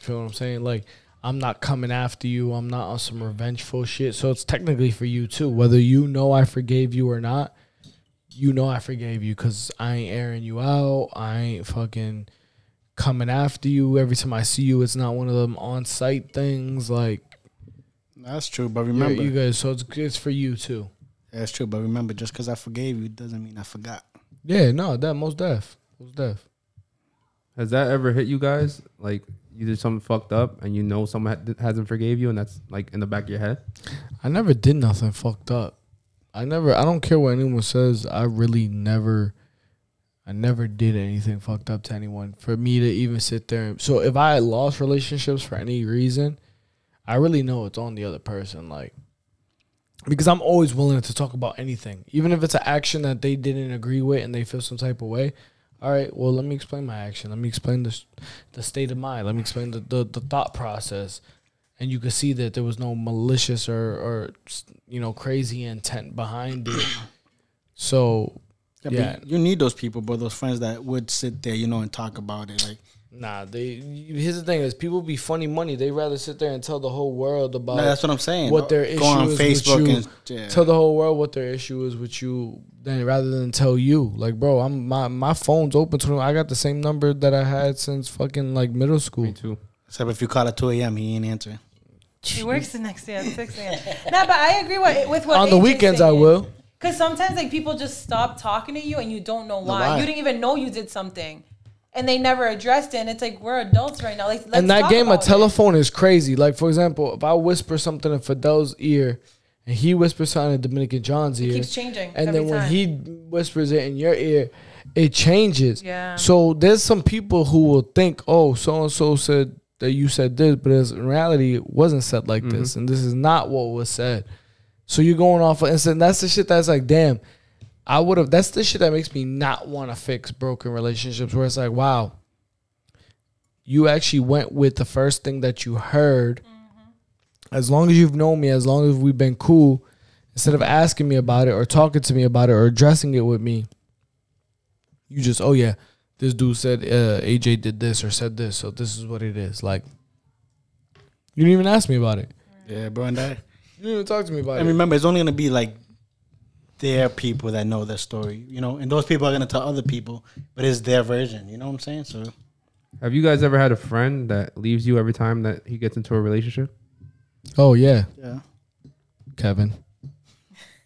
You Feel what I'm saying? Like I'm not coming after you. I'm not on some revengeful shit. So it's technically for you too. Whether you know I forgave you or not, you know I forgave you because I ain't airing you out. I ain't fucking coming after you every time I see you. It's not one of them on site things. Like that's true. But remember, remember, you guys. So it's it's for you too. that's true. But remember, just because I forgave you doesn't mean I forgot. Yeah, no, that most def, most def. Has that ever hit you guys? Like you did something fucked up and you know someone ha- hasn't forgave you, and that's like in the back of your head. I never did nothing fucked up. I never. I don't care what anyone says. I really never. I never did anything fucked up to anyone. For me to even sit there. And, so if I lost relationships for any reason, I really know it's on the other person. Like, because I'm always willing to talk about anything, even if it's an action that they didn't agree with and they feel some type of way. All right, well, let me explain my action. Let me explain the the state of mind. Let me explain the, the, the thought process and you could see that there was no malicious or or you know crazy intent behind it. [clears throat] So Yeah, Yeah. You need those people, bro. Those friends that would sit there, you know, and talk about it. Like, nah, they. Here's the thing: is people be funny money. They rather sit there and tell the whole world about no, that's what I'm saying. what their Go on issue is Facebook with you. and yeah. tell the whole world what their issue is with you, then rather than tell you. Like, bro, I'm my my phone's open to. him. I got the same number that I had since fucking like middle Me school. too. Except if you call at 2 a.m., he ain't answering. He works the next day at six a.m. nah, but I agree with, with what On the weekends, I will. Because sometimes like people just stop talking to you and you don't know why. why. You didn't even know you did something, and they never addressed it. And it's like we're adults right now. Like let's and that game of telephone is crazy. Like for example, if I whisper something in Fidel's ear, and he whispers something in Dominican John's It ear, keeps changing. and then when time. he whispers it in your ear, it changes. Yeah. So there's some people who will think, oh, so and so said that you said this, but it's, in reality, it wasn't said like mm-hmm. this, and this is not what was said. So you're going off of instant. That's the shit that's like, damn. I would have. That's the shit that makes me not want to fix broken relationships. Where it's like, wow, you actually went with the first thing that you heard. Mm-hmm. As long as you've known me, as long as we've been cool, instead of asking me about it or talking to me about it or addressing it with me, you just, oh yeah, this dude said uh, AJ did this or said this, so this is what it is. Like, you didn't even ask me about it. Yeah, bro. And that, You didn't even talk to me about and it. remember, it's only gonna be like their people that know their story, you know, and those people are gonna tell other people, but it's their version. You know what I'm saying? So Have you guys ever had a friend that leaves you every time that he gets into a relationship? Oh yeah, Yeah. Kevin.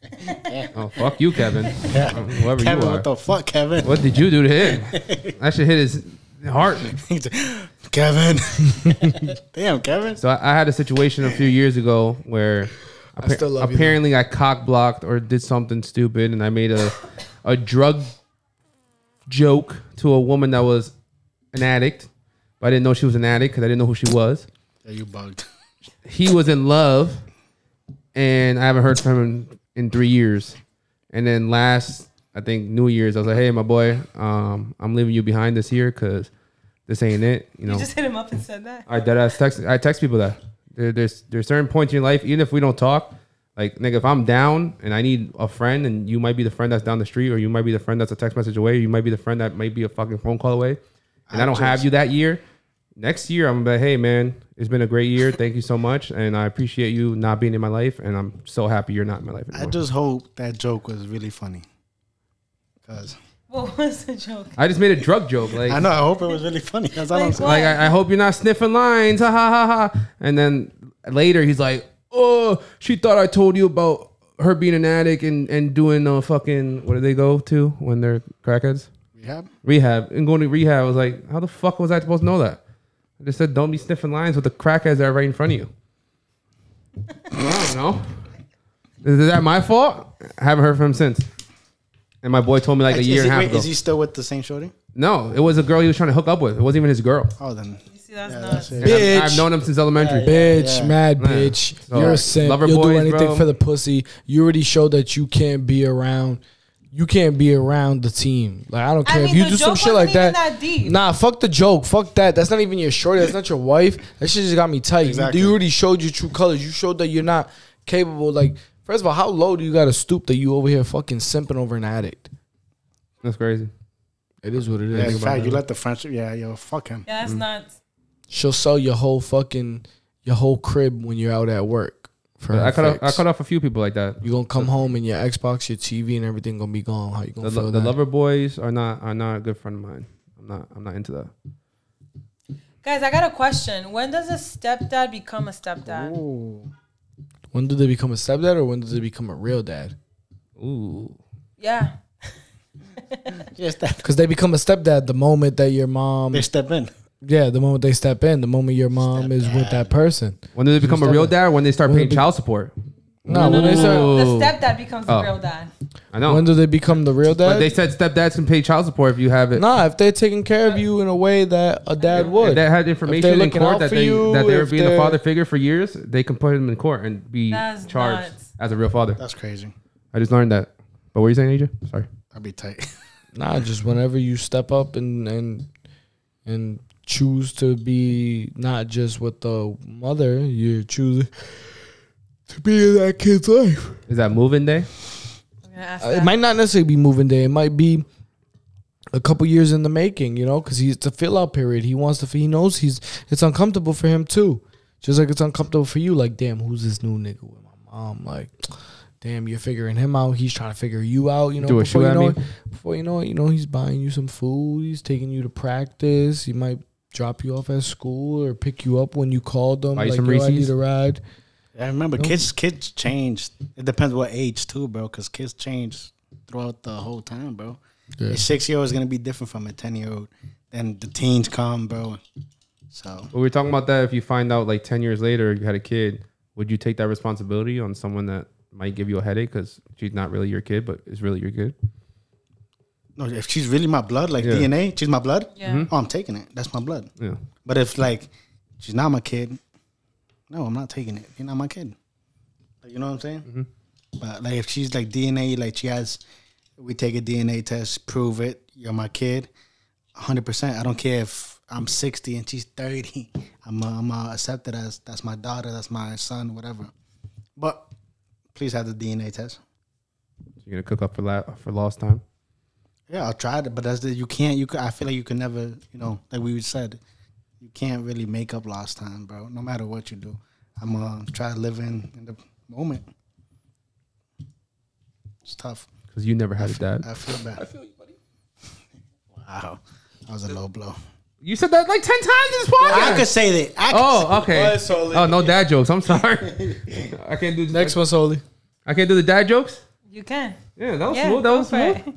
[laughs] Oh fuck you, Kevin. Um, Whoever Kevin, you are. what the fuck, Kevin? What did you do to him? [laughs] That should hit his heart. Kevin. [laughs] Damn, Kevin. So I, I had a situation a few years ago where appa- still love you, apparently I cock blocked or did something stupid, and I made a a drug joke to a woman that was an addict, but I didn't know she was an addict because I didn't know who she was. Yeah, you bugged. He was in love, and I haven't heard from him in three years. And then last, I think New Year's, I was like, "Hey, my boy, um, I'm leaving you behind this year because this ain't it." You know, You just hit him up and said that. I dead ass text. I text people that there, there's there's certain points in your life, even if we don't talk. Like nigga, if I'm down and I need a friend, and you might be the friend that's down the street, or you might be the friend that's a text message away, or you might be the friend that might be a fucking phone call away, and I, don't have you that year. Next year, I'm gonna be like, hey man, it's been a great year. Thank you so much, and I appreciate you not being in my life, and I'm so happy you're not in my life anymore. I just hope that joke was really funny. Cause What was the joke? I just made a drug joke, like I know. I hope it was really funny. That's all I'm Like saying. Like I, I hope you're not sniffing lines. Ha ha ha ha. And then later he's like, "Oh, she thought I told you about her being an addict and and doing a fucking what do they go to when they're crackheads? Rehab. Rehab and going to rehab." I was like, "How the fuck was I supposed to know that?" I just said, "Don't be sniffing lines with the crackheads that are right in front of you." I don't know. Is that my fault? I haven't heard from him since. And my boy told me like a Is year he- and a half wait, ago. Is he still with the same shorty? no, it was a girl he was trying to hook up with. It wasn't even his girl. Oh, then. See, that's Yeah, nuts. that's it. And I've- Bitch. I've known him since elementary. Bitch, yeah. mad Yeah. bitch. So, You're a simp. lover You'll do boys, anything bro. for the pussy. You already showed that you can't be around. You can't be around the team. Like I don't I care mean, if you do some shit like that. that. Nah, fuck the joke. Fuck that. That's not even your shorty. That's not your wife. That shit just got me tight. You- Exactly. You already showed your true colors. You showed that you're not capable. Like, first of all, how low do you got to stoop that you over here fucking simping over an addict? That's crazy. It is what it is. Yeah, in fact, you let the friendship. Yeah, yo, fuck him. Yeah, that's mm. nuts. She'll sell your whole fucking your whole crib when you're out at work. For I cut off, I cut off a few people like that. You gonna come home and your Xbox, your TV, and everything gonna be gone. How you gonna The, feel the that? lover boys are not are not a good friend of mine. I'm not I'm not into that. Guys, I got a question. When does a stepdad become a stepdad? Ooh. When do they become a stepdad, or when do they become a real dad? Ooh. Yeah. [laughs] Yes, that Because they become a stepdad the moment that your mom, they step in. Yeah, the moment they step in, the moment your mom is with that person. When do they become a real in. dad? When they start When paying they be- child support. No, when they start, The stepdad becomes the Oh. real dad. I know. when do they become the real but dad? they said stepdads can pay child support if you have it. nah, if they're taking care of you in a way that a dad If would. they had information in court that they you, that they were being a father figure for years, they can put him in court and be That's charged nuts. as a real father. That's crazy. I just learned that. But what were you saying, AJ? Sorry. That'd be tight. Nah, just whenever you step up and and and choose to be not just with the mother, you're choosing to be in that kid's life. Is that moving day? I'm gonna ask Uh, It might not necessarily be moving day. It might be a couple years in the making, you know, because he's the fill out period. He wants to. He knows he's. It's uncomfortable for him too, just like it's uncomfortable for you. Like, damn, who's this new nigga with my mom? Like, damn, you're figuring him out. He's trying to figure you out. You know, Do a before shoe you know it, before you know it, you know he's buying you some food. He's taking you to practice. He might drop you off at school or pick you up when you called them. Buy you like, some yo, I need a ride. I remember Nope. kids. Kids change. It depends what age too, bro. Because kids change throughout the whole time, bro. Yeah. A six year old is gonna be different from a ten year old. Then the teens come, bro. So But we were talking about that. If you find out like ten years later you had a kid, would you take that responsibility on someone that might give you a headache because she's not really your kid, but is really your kid? No, if she's really my blood, like Yeah. DNA, she's my blood. Yeah. Oh, I'm taking it. That's my blood. Yeah. But if like she's not my kid, no, I'm not taking it. You're not my kid. Like, you know what I'm saying? Mm-hmm. But like if she's like DNA, like she has, we take a DNA test, prove it. You're my kid, 100. percent I don't care if I'm 60 and she's 30. I'm uh, I'm uh, accept it as that's my daughter, that's my son, whatever. But please have the DNA test. You're gonna cook up for la- for lost time. Yeah, I'll try it, but that's the you can't. You can, I feel like you can never. You know, like we said, you can't really make up lost time, bro. No matter what you do, I'm gonna try to live in in the moment. It's tough. Because you never had a dad. I feel bad. I feel you, buddy. wow, that was a low blow. You said that like ten times in this podcast. I could say that. I could Oh, okay. Go ahead, Oh, no dad jokes. I'm sorry. [laughs] [laughs] I can't do Next one, Soli. I can't do the dad jokes. You can. Yeah, that was Yeah, smooth. That was smooth.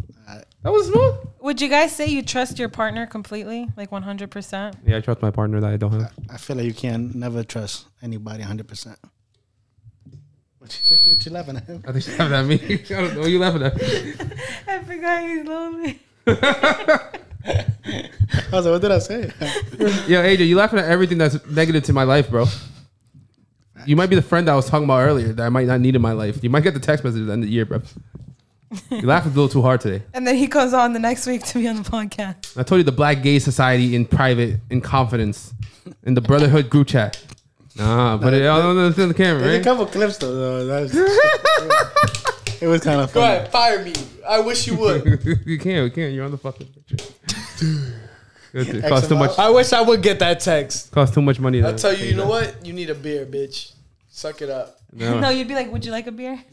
It. That was smooth. Would you guys say you trust your partner completely, like 100%? Yeah, I trust my partner that I don't have. I feel like you can never trust anybody 100%. What you say? What you laughing at him? I think she's laughing at me. [laughs] I don't know. What you laughing at? [laughs] I forgot he's lonely. [laughs] I was like, what did I say? Yo, AJ, you laughing at everything that's negative to my life, bro. You might be the friend that I was talking about earlier that I might not need in my life. You might get the text message at the end of the year, bro. You laughing a little too hard today. And then he comes on the next week to be on the podcast. I told you the Black Gay Society in private, in confidence, in the Brotherhood group chat. Nah, but it, oh, I don't. It's in the camera, There's a right? couple clips though. though. That's, [laughs] it was kind of Go funny. ahead, fire me. I wish you would. [laughs] you can't. You can't. You're on the fucking picture. It [laughs] costs too much. I wish I would get that text. Costs too much money. I'll to tell you, pay you know that. what? You need a beer, bitch. Suck it up. No, No, you'd be like, would you like a beer?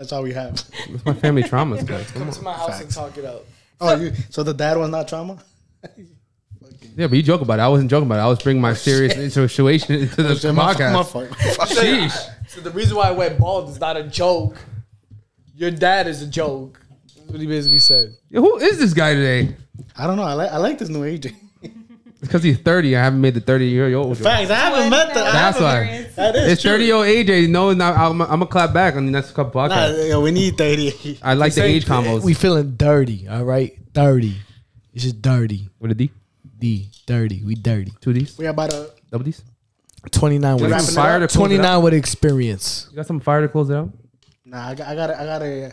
That's all we have. it's [laughs] my family traumas, guys. Come Come to my house and talk it out. Oh, you, so the dad was not trauma? [laughs] Yeah, but you joke about it. I wasn't joking about it. I was bringing my oh, serious situation into the oh, My, podcast. my fault. [laughs] Sheesh. So the reason why I went bald is not a joke. Your dad is a joke. That's what he basically said. Yo, who is this guy today? I don't know. I like I like this new age. Because he's 30. I haven't made the 30 year old. joke. Facts. I haven't met the. I That's why. That is It's 30 year old AJ. No, now I'm, I'm gonna clap back on the next couple Nah, podcasts. yo, we need thirty. I like the Say- age combos. We feeling dirty, all right? Dirty. It's just dirty. With a D, D. Dirty. We dirty. two D's, We about to. double D's. 29 You with, got Wrapping some it fire to close it out? 29 with experience. You got some fire to close it out. Nah, I got. I got. I got a.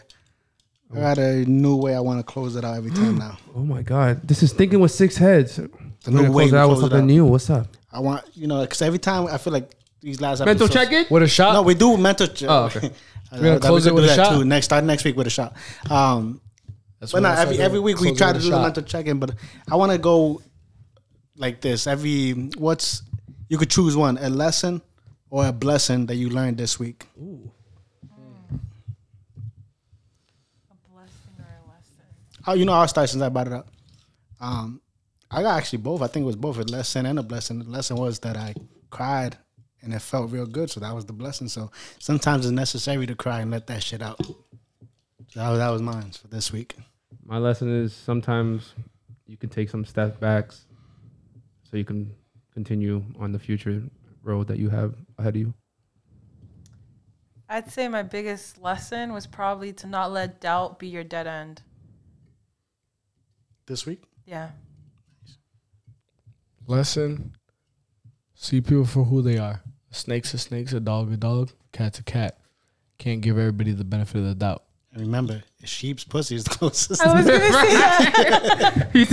I got a new way I want to close it out every time [gasps] now. Oh my god, this is thinking with six heads. The We're new way close we it out with something new. What's up? I want you know because every time I feel like these last Mental episodes- check in. With a shot? No, we do mental. Ch- Oh, okay. [laughs] We're gonna close it with a shot? too. Next, start next week with a shot. Um, That's but not every every week we try to do the mental check in, but I want to go like this. Every what's you could choose one: a lesson or a blessing that you learned this week. A blessing or a lesson? Oh, you know, I'll start since I brought it up. Um, I got actually both. I think it was both a lesson and a blessing. The lesson was that I cried and it felt real good, so that was the blessing. So sometimes it's necessary to cry and let that shit out. So that was, that was mine for this week. My lesson is sometimes you can take some step backs, so you can continue on the future road that you have ahead of you. I'd say my biggest lesson was probably to not let doubt be your dead end. This week. Yeah. Lesson. See people for who they are. A snake's a snake's, a dog a dog, cat's a cat. Can't give everybody the benefit of the doubt. And remember, a sheep's pussy is the [laughs] closest. I was gonna say [laughs] that. [laughs] He